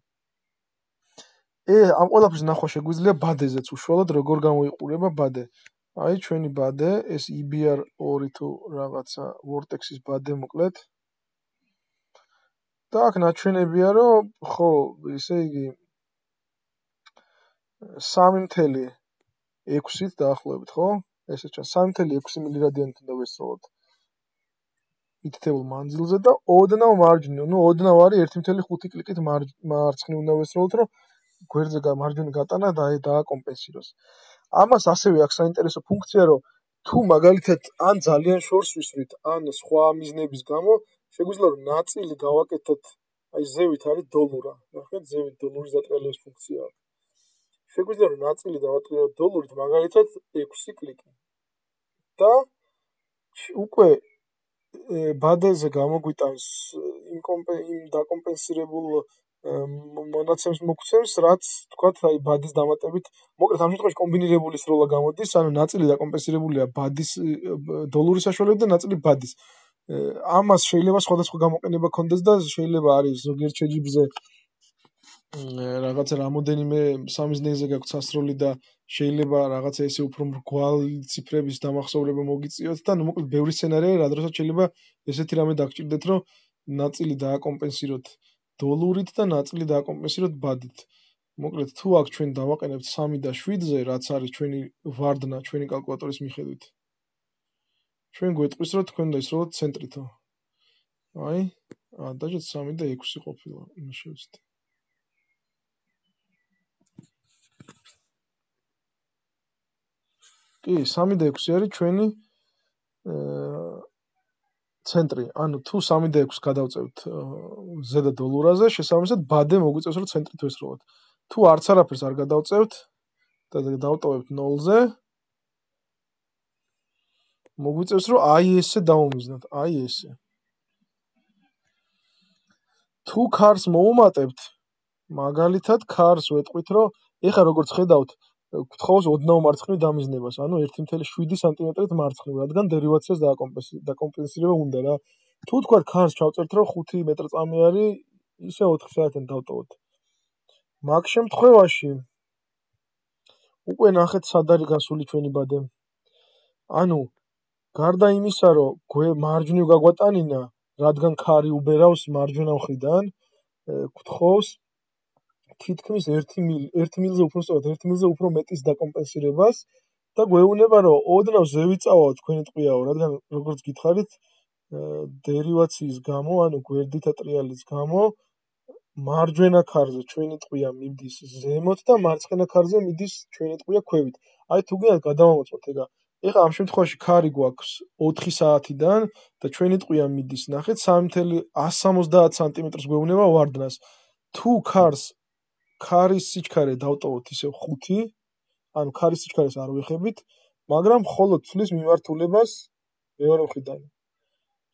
ე ამ ყველაფრის ნახვა შეგვიძლია ბადეზეც უშუალოდ როგორ გამოიყურება ბადე. აი ჩვენი ბადე, ეს EBR2 თუ რაღაცა vortex-ის ბადე მოკლედ. და აქ ნაჩვენებია, რომ ხო, ესე იგი 3.6-ით დაახლოებით, ხო? ესე ჩა 3.6 მილირადიანით უნდა ვესწროთ. მითითებულ მანძილზე და ოდნავ მარჯვნივ, ну ოდნავ არის 1.5 კლიკით მარცხნივ უნდა ვესწროთ, რომ გვერდზე გამარჯვენი გატანა და დააკომპენსიროს. ამას ასევე აქვს საინტერესო ფუნქცია, რომ თუ მაგალითად ან ძალიან შორს ვისვრით, ან სხვა მიზნების გამო შეგვიძლია რომ ნაწილი გავაკეთოთ აი ზევით არის დოლურა. ნახეთ, ზევით დოლურის დატრიალების ფუნქცია აქვს. შეგვიძლია რომ ნაწილი დავატრიალოთ დოლურით, მაგალითად 6 კლიკი. და უკვე ბადეზე გამოგვიტანს იმ იმ დაკომპენსირებულ მონაცემს მოგცემს, რაც თქვათ, აი ბადის დამატებით, მოკლედ ამ შემთხვევაში კომბინირებული სროლა გამოდის, ანუ ნაწილი დაკომპენსირებულია ბადის დოლურის საშუალებით და ნაწილი ბადის. ამას შეიძლება სხვადასხვა გამოყენება კონდეს და შეიძლება არის ზოგიერთ შეჯიბრზე რაღაცა რამოდენიმე სამიზნეზე გაქვთ სასროლი და შეიძლება რაღაცა ესე უფრო მრგვალი ციფრების დამახსოვრება მოგიწიოთ და ნუ მოკლედ ბევრი სცენარია რა დროსაც შეიძლება ესეთი რამე დაგჭირდეთ რომ ნაწილი დააკომპენსიროთ დოლურით და ნაწილი დააკომპენსიროთ ბადით. მოკლედ თუ აქ ჩვენ დავაყენებთ 3 და 7-ზე, რაც არის ჩვენი ვარდნა ჩვენი კალკულატორის მიხედვით. ჩვენ გვეტყვის რომ თქვენ და ისროლოთ ცენტრითო. აი, აა დაჟეთ 3 და 6 ყოფილა, იმას შევცდით. კი, 3 და 6 არის ჩვენი აა ცენტრი. ანუ თუ 3 და 6 გადავწევთ ზედა დოლურაზე, შესაბამისად ბადე მოგვიწევს რომ ცენტრით ვესროლოთ. თუ არც არაფერს არ გადავწევთ და დავტოვებთ 0-ზე, მოგვიწევს რომ აი ესე დავუმიზნოთ, აი ესე. თუ ქარს მოუმატებთ, მაგალითად ქარს ვეტყვით რომ ეხა როგორც ხედავთ, გთხოვს ოდნავ მარცხნივ დამიზნებას, ანუ 1.7 სანტიმეტრით მარცხნივ, რადგან დერივაციას დააკომპენსირება უნდა რა. თუ თქვა ქარს ჩავწერთ, რომ 5 მეტრწამი არის, ისე 4 საათიდან დავტოვოთ. მაგ შემთხვევაში უკვე ნახეთ სად არის გასული ჩვენი ბადე. ანუ გარდა იმისა, რომ გვე მარჯვნივ გაგვატანინა, რადგან ქარი უბერავს მარჯვენა მხრიდან, გთხოვს თითქმის 1 მილი 1 მილზე უფრო სწორად 1 მილზე უფრო მეტის დაკომპენსირებას და გვეუბნება რომ ოდნავ ზევიწავა თქვენი ტყვიაო რადგან როგორც გითხარით დერივაციის გამო ანუ გვერდითა ტრიალის გამო მარჯვენა ქარზე ჩვენი ტყვია მიდის ზემოთ და მარცხენა ქარზე მიდის ჩვენი ტყვია ქვევით. აი თუ გინდათ გადავამოწმოთ ეგა ეხლა ამ შემთხვევაში ქარი გვაქვს 4 საათიდან და ჩვენი ტყვია მიდის ნახეთ 3.170 სანტიმეტრს გვეუბნება ვარდნას. თუ ქარს ქარის სიჩქარე დავტოვოთ ისე 5, ანუ ქარის სიჩქარეს არ ვეხებით, მაგრამ მხოლოდ ცვლის მიმართულებას მეორე მხრიდან.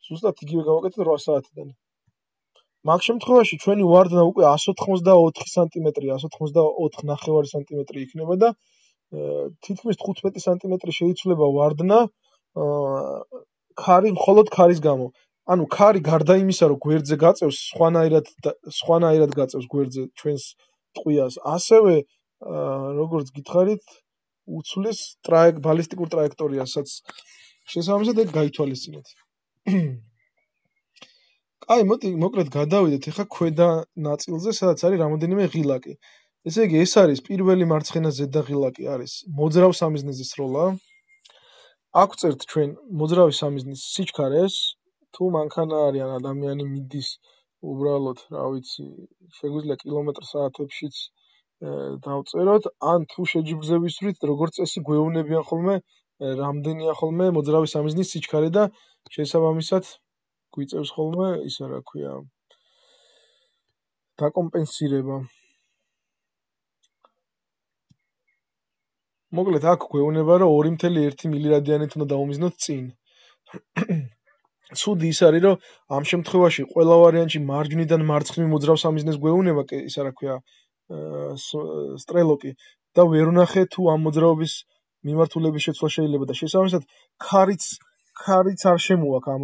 ზუსტად იგივე გავაკეთეთ 8 საათიდან. მაგ შემთხვევაში ჩვენი ვარდნა უკვე 184 სანტიმეტრი, 184 ნახევარი სანტიმეტრი იქნება და თითქმის 15 სანტიმეტრი შეიცვლება ვარდნა ქარი მხოლოდ ქარის გამო. ანუ ქარი გარდა იმისა, რომ გვერდზე გაწევს, სხვანაირად სხვანაირად გაწევს გვერდზე ჩვენს ტყვიას. ასევე როგორც გითხარით, უცვლის ტრაეკ ბალისტიკურ ტრაექტორიასაც. შესაბამისად ეგ გაითვალისწინეთ. აი, მოდი მოკლედ გადავიდეთ ახლა ქვედა ნაწილზე, სადაც არის რამოდენიმე ღილაკი. ესე იგი, ეს არის პირველი მარცხენა ზედა ღილაკი არის მოძრავ სამიზნეზე სროლა. აქ წერთ ჩვენ მოძრავი სამიზნის სიჩქარეს, თუ მანქანა არის ან ადამიანი მიდის უბრალოდ, რა ვიცი, შეგვიძლია კილომეტр/საათებშიც დავწეროთ, ან თუ შეჯიბრზე ვისვრით, როგორც წესი გვეუბნებიან ხოლმე, რამდენია ხოლმე მოძრავი სამიზნის სიჩქარე და შესაბამისად გვიწევს ხოლმე, ისა რა ქვია, დაკომპენსირება. მოკლედ აქ გვეუბნება რომ 2.1 მილირადიანით უნდა დაუმიზნოთ წინ. სუდი ის არის რომ ამ შემთხვევაში ყველა ვარიანტში მარჯვნიდან მარცხნივ მოძრავს ამიზნეს გვეუბნება კი ისა რა ქვია სტრელოკი. და ვერ უნახე თუ ამ მოძრაობის მიმართულების შეცვლა შეიძლება და შესაბამისად ქარიც ქარიც არ შემოაქ ამ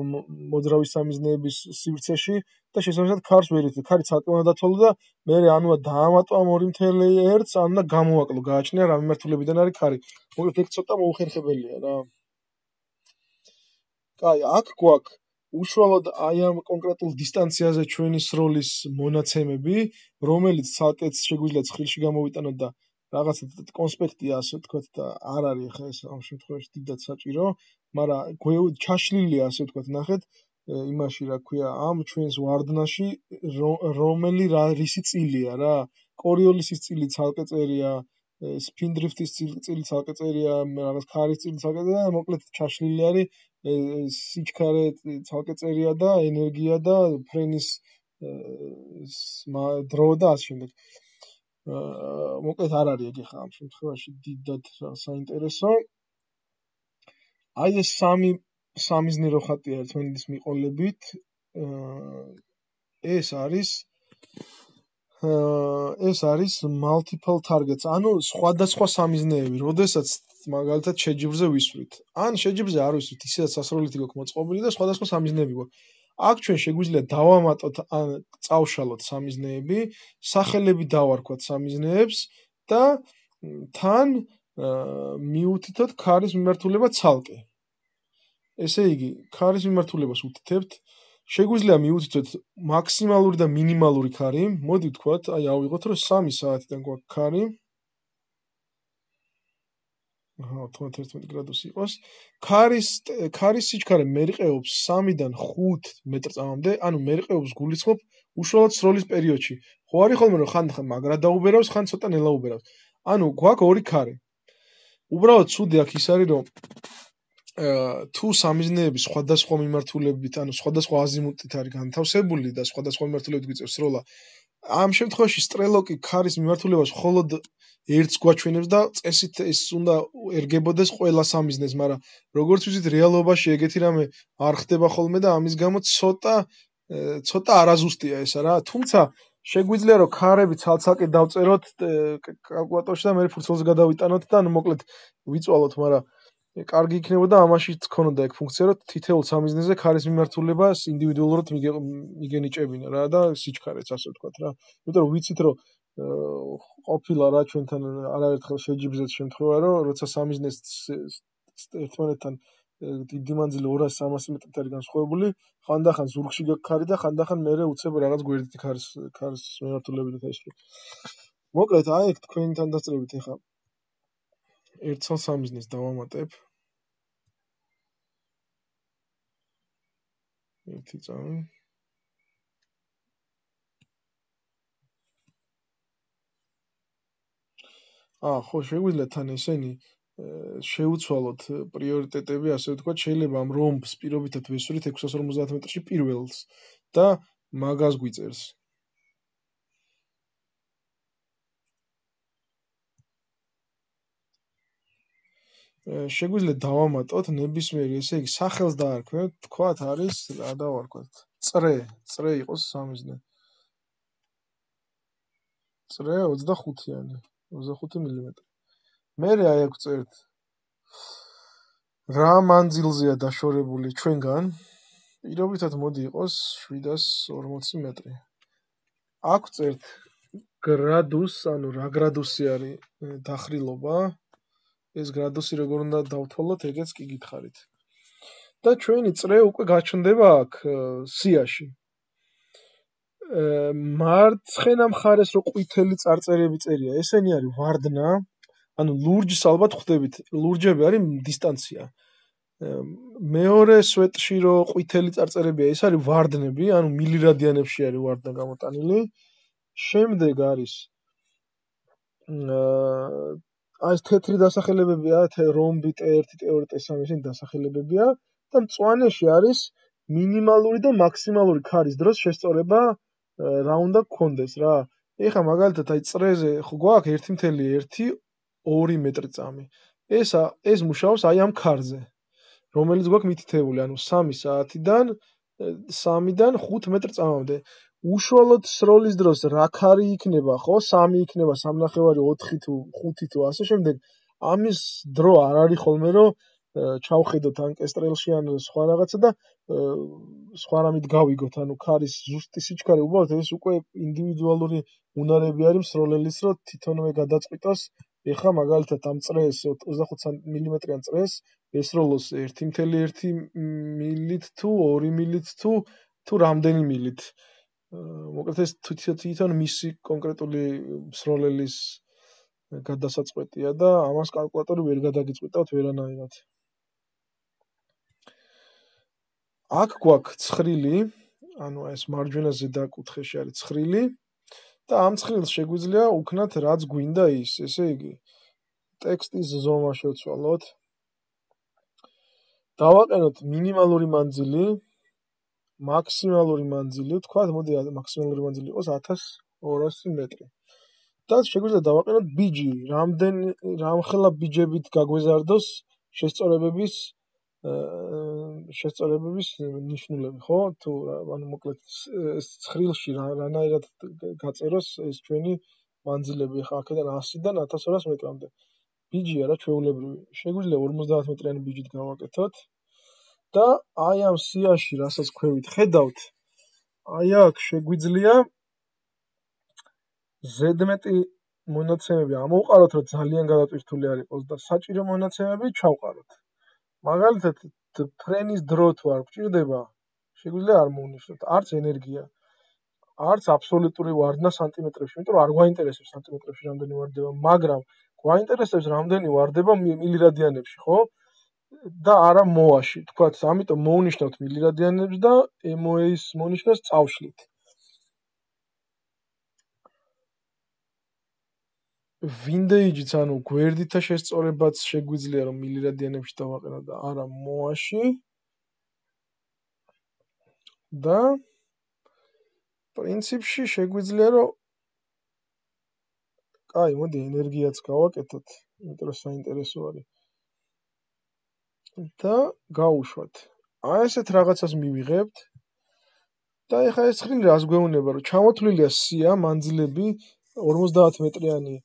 მოძრავის სამიზნეების სივრცეში და შესაბამისად ქარს ვერ იცი ქარი ცალკე უნდა დათვალო და მე ანუ დაამატო ამ 2.1-ს ანუ და გამოვაკლო გააჩნია რა მიმართულებიდან არის ქარი. მოკლედ ეგ ცოტა მოუხერხებელია რა კაი აქ გვაქვს უშუალოდ აი ამ კონკრეტულ დისტანციაზე ჩვენი სროლის მონაცემები რომელიც ცალკეც შეგვიძლია ცხრილში გამოვიტანოთ და რაღაცა კონსპექტია ასე ვთქვათ და არ არის ხა ეს ამ შემთხვევაში დიდად საჭირო, მაგრამ ჩაშლილია ასე ვთქვათ, ნახეთ იმაში რა ქვია ამ ჩვენს ვარდნაში რომელი რა რისი წილია რა. კორიოლისის წილი ცალკე წერია სპინდრიფტის წილი ცალკე წერია რაღაც ქარის წილი ცალკე და მოკლედ ჩაშლილი არის სიჩქარე ცალკე წერია და ენერგია და ფრენის დრო და ასე შემდეგ. მოკლედ არ არის ეგ ხა ამ შემთხვევაში დიდად საინტერესო. აი ეს სამი სამიზნერო ხატია ერთმანეთის მიყოლებით. ეს არის ეს არის multiple targets, ანუ სხვადასხვა სამიზნეები, როდესაც მაგალითად შეჯიბრზე ვისვრით. ან შეჯიბრზე არ ვისვრით, ისედაც სასროლითი გვაქვს მოწყობილი და სხვადასხვა სამიზნეები გვაქვს. აქ ჩვენ შეგვიძლია დავამატოთ ან წავშალოთ სამიზნეები, სახელები დავარქვათ სამიზნეებს და თან მიუთითოთ ქარის მიმართულება ცალკე. ესე იგი, ქარის მიმართულებას უთითებთ. შეგვიძლია მიუთითოთ მაქსიმალური და მინიმალური ქარი. მოდი ვთქვათ, აი ავიღოთ, რომ 3 საათიდან გვაქვს ქარი. აჰა 91 გრადუსი იყოს. ქარის ქარის სიჩქარე მერყეობს 3-დან 5 მეტრწამამდე, ანუ მერყეობს გულისხმობ უშუალოდ სროლის პერიოდში. ხო არის ხოლმე რომ ხან მაგრა დაუბერავს, ხან ცოტა ნელა უბერავს. ანუ გვაქვს ორი ქარი. უბრალოდ ცუდი აქ ის არის რომ თუ სამიზნეები სხვადასხვა მიმართულებით, ანუ სხვადასხვა აზიმუტით არის განთავსებული და სხვადასხვა მიმართულებით გვიწევს სროლა, ამ შემთხვევაში სტრელოკი ქარის მიმართულებას მხოლოდ ერთს გვაჩვენებს და წესით ეს უნდა ერგებოდეს ყველა სამიზნეს, მაგრამ როგორც ვიზით რეალობაში ეგეთი რამე არ ხდება ხოლმე და ამის გამო ცოტა ცოტა არაზუსტია ესა რა. თუმცა შეგვიძლია რომ ქარები ცალ-ცალკე დავწეროთ კალკულატორში და მე ფურცელს გადავიტანოთ და ანუ მოკლედ ვიწვალოთ, მაგრამ კარგი იქნებოდა ამაში თქონოდა ეგ ფუნქცია, რომ თითოეულ სამიზნეზე ქარის მიმართულებას ინდივიდუალურად მიგენიჭებინა რა და სიჩქარეც ასე ვთქვათ რა. იმიტომ რომ ვიცით რომ ყოფილა რა ჩვენთან არაერთხელ შეჯიბზეთ შემთხვევა, რომ როცა სამიზნეს ერთმანეთთან დიდი მანძილი 200-300 მეტრით არის განსხვავებული, ხანდახან ზურგში გაქარი და ხანდახან მე უცებ რაღაც გვერდით ქარის ქარის მიმართულებით ეს. მოკლედ აი ეგ თქვენთან დასწრებით ეხა ერთსა სამიზნეს დავამატებ. ერთი წამი აა ხო შეგვიძლია თან ესენი შეუცვალოთ პრიორიტეტები, ასე ვთქვათ, შეიძლება ამ რომბს პირობითად ვესურით 650 მეტრში პირველს და მაგას გვიწერს. შეგვიძლია დავამატოთ ნებისმიერი ესე იგი სახელს დაარქვეთ, თქვათ არის რა დავარქვათ? წრე, წრე იყოს სამიზნე. წრე 25-იანი, 25 მმ. მე აი აქ წერთ რა მანძილზეა დაშორებული ჩვენგან? პირობითად მოდი იყოს 740 მეტრი. აქ წერთ გრადუს, ანუ რა გრადუსი არის დახრილობა? ეს გრადუსი როგორ უნდა დავთვალოთ, ეგეც კი გითხარით. და ჩვენი წრე უკვე გაჩნდება აქ სიაში. აა მარცხენა მხარეს რო ყვითელი წარწერები წერია, ესენი არის ვარდნა, ანუ ლურჯს ალბათ ხვდებით, ლურჯები არის დისტანცია. მეორე სვეტში რო ყვითელი წარწერებია, ეს არის ვარდნები, ანუ მილირადიანებში არის ვარდნა გამოტანილი. შემდეგ არის აი ეს თეთრი დასახელებებია, რომბი, T1, T2, T3 ისინი დასახელებებია და მწვანეში არის მინიმალური და მაქსიმალური ქარის დროს შესწორება რა უნდა გქონდეს რა. ეხლა მაგალითად აი წრეზე ხო გვაქვს 1.1 2 მეტრწამი. ეს ეს მუშაობს აი ამ ქარზე, რომელიც გვაქვს მითითებული, ანუ 3 საათიდან 3-დან 5 მეტრწამამდე. უშუალოდ სროლის დროს რა ქარი იქნება, ხო? 3 იქნება, 3.5, 4 თუ 5 თუ ასე შემდეგ. ამის დრო არ არის ხოლმე, რომ ჩავხედოთ ან კესტრელში ან სხვა რაღაცა და სხვა რამით გავიგოთ, ანუ ქარის ზუსტი სიჩქარე უბრალოდ ეს უკვე ინდივიდუალური უნარები არის მსროლელის, რომ თვითონვე გადაწყვიტოს ეხა მაგალითად ამ წრეს 25 მმ-იან წრეს ესროლოს 1.1 მილით თუ 2 მილით თუ თუ რამდენი მილით მოკლედ ეს თვითონ მისი კონკრეტული მსროლელის გადასაწყვეტია და ამას კალკულატორი ვერ გადაგიწყვეტავთ ვერანაირად. აქ გვაქვს ცხრილი, ანუ ეს მარჯვენა ზედა კუთხეში არის ცხრილი და ამ ცხრილს შეგვიძლია უქნათ რაც გვინდა ის, ესე იგი ტექსტის ზომა შევცვალოთ. დავაყენოთ მინიმალური მანძილი, მაქსიმალური მანძილი, თქვათ, მოდი მაქსიმალური მანძილი იყოს 1200 მეტრი. და შეგვიძლია დავაყენოთ ბიჯი, რამდენ რამხელა ბიჯებით გაგვეზარდოს შესწორებების შესწორებების ნიშნულები, ხო? თუ ანუ მოკლედ ცხრილში რანაირად გაწეროს ეს ჩვენი მანძილები ხა აქედან 100-დან 1200 მეტრამდე. ბიჯი არა ჩვეულებრივი. შეგვიძლია 50 მეტრიანი ბიჯით გავაკეთოთ. და აი ამ სიაში, რასაც ქვევით, ხედავთ. აი აქ შეგვიძლია ზედმეტი მონაცემები ამოვყაროთ, რომ ძალიან გადატვირთული არ იყოს და საჭირო მონაცემები ჩავყაროთ. მაგალითად ფრენის დრო თუ არ გჭირდება შეგვიძლია არ მოვნიშნოთ არც ენერგია არც აბსოლუტური ვარდნა სანტიმეტრებში იმიტომ რომ არ გვაინტერესებს სანტიმეტრებში რამდენი ვარდება მაგრამ გვაინტერესებს რამდენი ვარდება მილირადიანებში ხო და არა მოაში. თქვათ ამიტომ მოვნიშნოთ მილირადიანებს და MOA-ის მონიშნოს წავშლით. ვინდეიჯიც ანუ გვერდითა შესწორებაც შეგვიძლია რომ მილირადიანებში დავაყენო და არა მოაში. და პრინციპში შეგვიძლია რომ კაი მოდი ენერგიაც გავაკეთოთ რომ საინტერესო არის და გაუშვათ. აი ესეთ რაღაცას მივიღებთ. და ეხა ეს ხილი რას გვეუბნება რომ ჩამოთვლილია სია მანძილები 50 მეტრიანი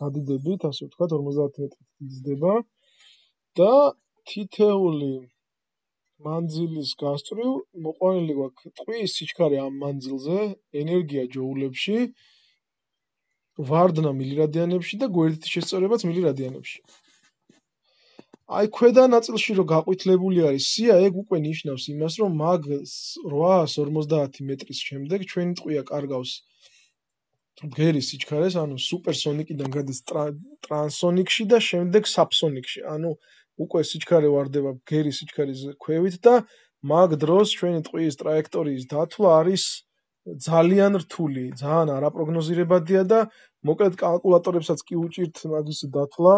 გადიდებით, ასე ვთქვათ, 50 მეტრით იზრდება და თითეული მანძილის გასწრივ მოყვანილი გვაქვს ტყვის სიჩქარე ამ მანძილზე, ენერგია ჯოულებში, ვარდნა მილირადიანებში და გვერდითი შესწორებაც მილირადიანებში. აი ქვედა ნაწილში რო გაყვითლებული არის სია, ეგ უკვე ნიშნავს იმას, რომ მაგ 850 მეტრის შემდეგ ჩვენი ტყვია კარგავს ბგერის სიჩქარეს, ანუ სუპერსონიკიდან გადის ტრანსონიკში და შემდეგ საბსონიკში. ანუ უკვე სიჩქარე واردება ბგერის სიჩქარის ქვევით და მაგ დროს ჩვენი ტყვიის траექტორიის დათვლა არის ძალიან რთული, ძალიან არაპროგნოზირებადია და მოკლედ კალკულატორებსაც კი უჭირთ მაგის დათვლა,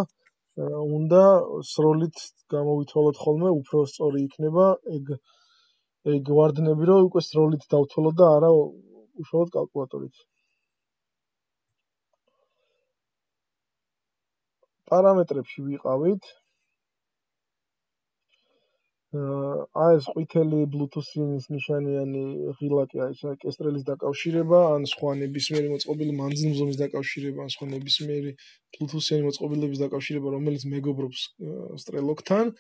უნდა სროლით გამოვითვალოთ ხოლმე, უფრო სწორი იქნება ეგ ეგ ვარდნები, რომ უკვე სროლით დავთვალოთ და არა უშუალოდ კალკულატორით. პარამეტრებში ვიყავით აი ეს ყვითელი Bluetooth-ის ნიშანიანი ღილაკი აი ეს კესტრელის დაკავშირება ან სხვა ნებისმიერი მოწყობილი მანძილზომის დაკავშირება ან სხვა ნებისმიერი Bluetooth-იანი მოწყობილების დაკავშირება რომელიც მეგობრობს სტრელოკთან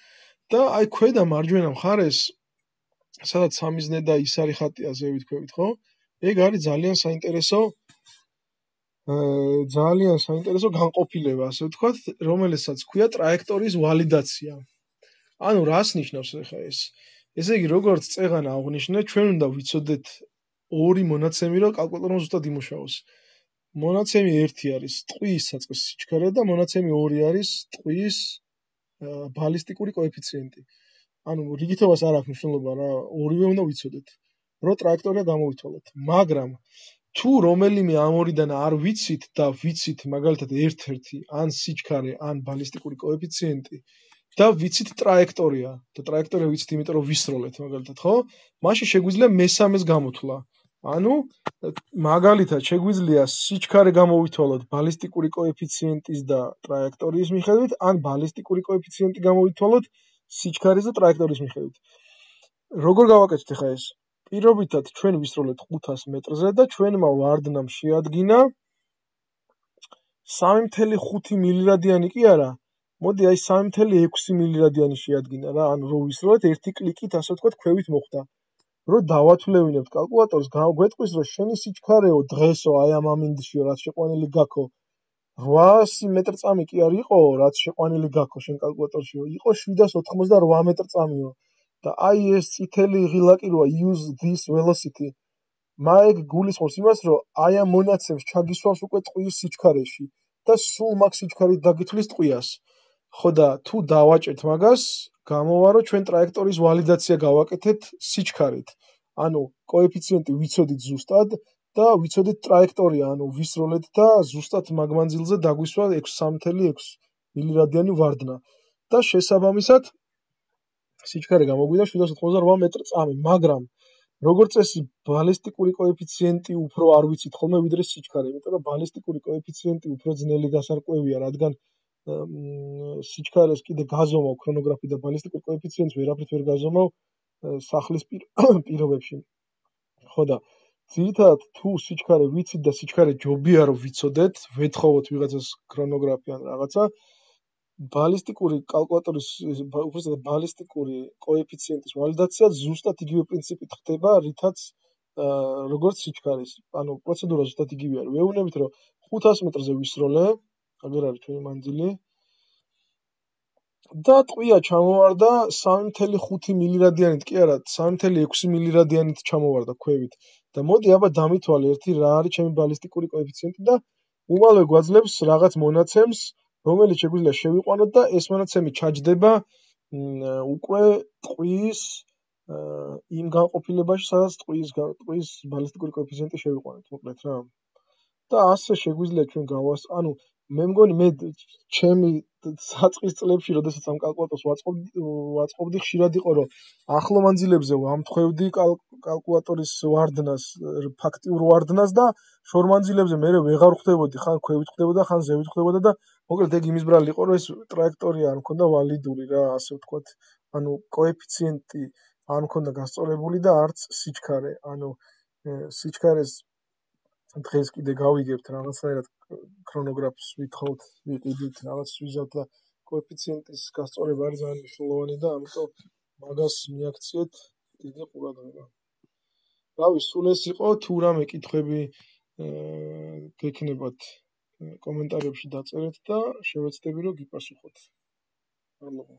და აი ქვედა მარჯვენა მხარეს სადაც სამიზნე და ის არის ხატი ასე ვთქვით ხო ეგ არის ძალიან საინტერესო ძალიან საინტერესო განყოფილება, ასე ვთქვათ, რომელსაც ქვია ტრაექტორიის ვალიდაცია. ანუ რას ნიშნავს ახლა ეს? ესე იგი, როგორც წეღან აღნიშნე, ჩვენ უნდა ვიცოდეთ ორი მონაცემი, რომ კალკულატორმა ზუსტად იმუშაოს. მონაცემი 1 არის ტყვის საწყის სიჩქარე და მონაცემი 2 არის ტყვის ბალისტიკური კოეფიციენტი. ანუ რიგითობას არ აქვს მნიშვნელობა რა, ორივე უნდა ვიცოდეთ, რომ ტრაექტორია გამოვითვალოთ. მაგრამ თუ რომელიმე ამ ორიდან არ ვიცით და ვიცით მაგალითად ერთ-ერთი ან სიჩქარე ან ბალისტიკური კოეფიციენტი და ვიცით ტრაექტორია და ტრაექტორია ვიცით იმიტომ რომ ვისროლეთ მაგალითად ხო? მაშინ შეგვიძლია მესამეს გამოთვლა. ანუ მაგალითად შეგვიძლია სიჩქარე გამოვითვალოთ ბალისტიკური კოეფიციენტის და ტრაექტორიის მიხედვით, ან ბალისტიკური კოეფიციენტი გამოვითვალოთ სიჩქარის და ტრაექტორიის მიხედვით. როგორ გავაკეთოთ ახლა ეს? პირობითად ჩვენ ვისროლეთ 500 მეტრზე და ჩვენმა ვარდნამ შეადგინა 3.5 მილირადიანი კი არა. მოდი აი 3.6 მილირადიანი შეადგინა რა, ანუ რო ვისროლეთ ერთი კლიკით ასე ვთქვათ ქვევით მოხდა. რო დავათვლევინებთ კალკულატორს, გვეტყვის, რომ შენი სიჩქარეო დღესო აი ამ ამინდშიო, რაც შეყვანილი გაქო 800 მეტრწამი კი არ იყო, რაც შეყვანილი გაქო შენ კალკულატორშიო, იყო 788 მეტრწამიო. და აი ეს წითელი ღილაკი როა use this velocity მაიგ გულისხმობს იმას, რომ აი ამ მონაცემს ჩაგისვავს უკვე ტყვის სიჩქარეში და სულ მაგ სიჩქარით დაგითვლის ტყვიას. ხო და თუ დავაჭერთ მაგას, გამოვარო ჩვენ ტრაექტორის ვალიდაცია გავაკეთეთ სიჩქარით. ანუ კოეფიციენტი ვიცოდით ზუსტად და ვიცოდით ტრაექტორია, ანუ ვისროლეთ და ზუსტად მაგმანძილზე დაგვისვა 6.6 მილირადიანი ვარდნა. და შესაბამისად სიჩქარე გამოგვიდა 788 მეტრ-წამი, მაგრამ როგორც წესი ბალისტიკური კოეფიციენტი უფრო არ ვიცით ხოლმე ვიდრე სიჩქარე, იმიტომ რომ ბალისტიკური კოეფიციენტი უფრო ძნელი გასარკვევია, რადგან სიჩქარეს კიდე გაზომავ ქრონოგრაფი და ბალისტიკურ კოეფიციენტს ვერაფრით ვერ გაზომავ სახლის პირობებში. ხო და ძირითადად თუ სიჩქარე ვიცით და სიჩქარე ჯობია რომ ვიცოდეთ, ვეთხოვოთ ვიღაცას ქრონოგრაფი ან რაღაცა ბალისტიკური კალკულატორის უბრალოდ ბალისტიკური კოეფიციენტის ვალიდაცია ზუსტად იგივე პრინციპით ხდება, რითაც როგორც სიჩქარის. ანუ პროცედურა ზუსტად იგივეა. ვეუბნებით რომ 500 მეტრზე ვისროლე, აგერ არის ჩვენი მანძილი და ტყვია ჩამოვარდა 3.5 მილირადიანით. კი არა 3.6 მილირადიანით ჩამოვარდა ქვევით. და მოდი აბა დამითვალე ერთი რა არის ჩემი ბალისტიკური კოეფიციენტი და უმალვე გვაძლევს რაღაც მონაცემს რომელიც შეგვიძლია შევიყვანოთ და ეს მონაცემი ჩაჯდება უკვე ტყვის იმ განყოფილებაში სადაც ტყვის ტყვის ბალისტიკური კოეფიციენტი შევიყვანოთ მოკლედ რა. და ასე შეგვიძლია ჩვენ გავას ანუ მე მგონი მე ჩემი საწყის წლებში, როდესაც ამ კალკულატორს ვაწყობდი, ვაწყობდი ხშირად იყო, რომ ახლო მანძილებზე ვამთხვევდი კალკულატორის ვარდნას, ფაქტიურ ვარდნას და შორ მანძილებზე მე ვეღარ ხვდებოდი, ხან ქვევით ხვდებოდა, ხან ზევით ხვდებოდა და მოკლედ ეგ იმის ბრალი იყო, რომ ეს ტრაექტორია არ მქონდა ვალიდური რა, ასე ვთქვათ, ანუ კოეფიციენტი არ მქონდა გასწორებული და არც სიჩქარე, ანუ სიჩქარეს დღეს კიდე გავიგებთ რაღაცნაირად ქრონოგრაფს ვითხოვთ, ვიყიდით რაღაც ვიზავთ და კოეფიციენტის გასწორება არის ძალიან მნიშვნელოვანი და ამიტომ მაგას მიაქციეთ დიდი ყურადღება. რავი, სულ ეს იყო, თუ რამე კითხვები გექნებათ კომენტარებში დაწერეთ და შევეცდები რომ გიპასუხოთ. მადლობა.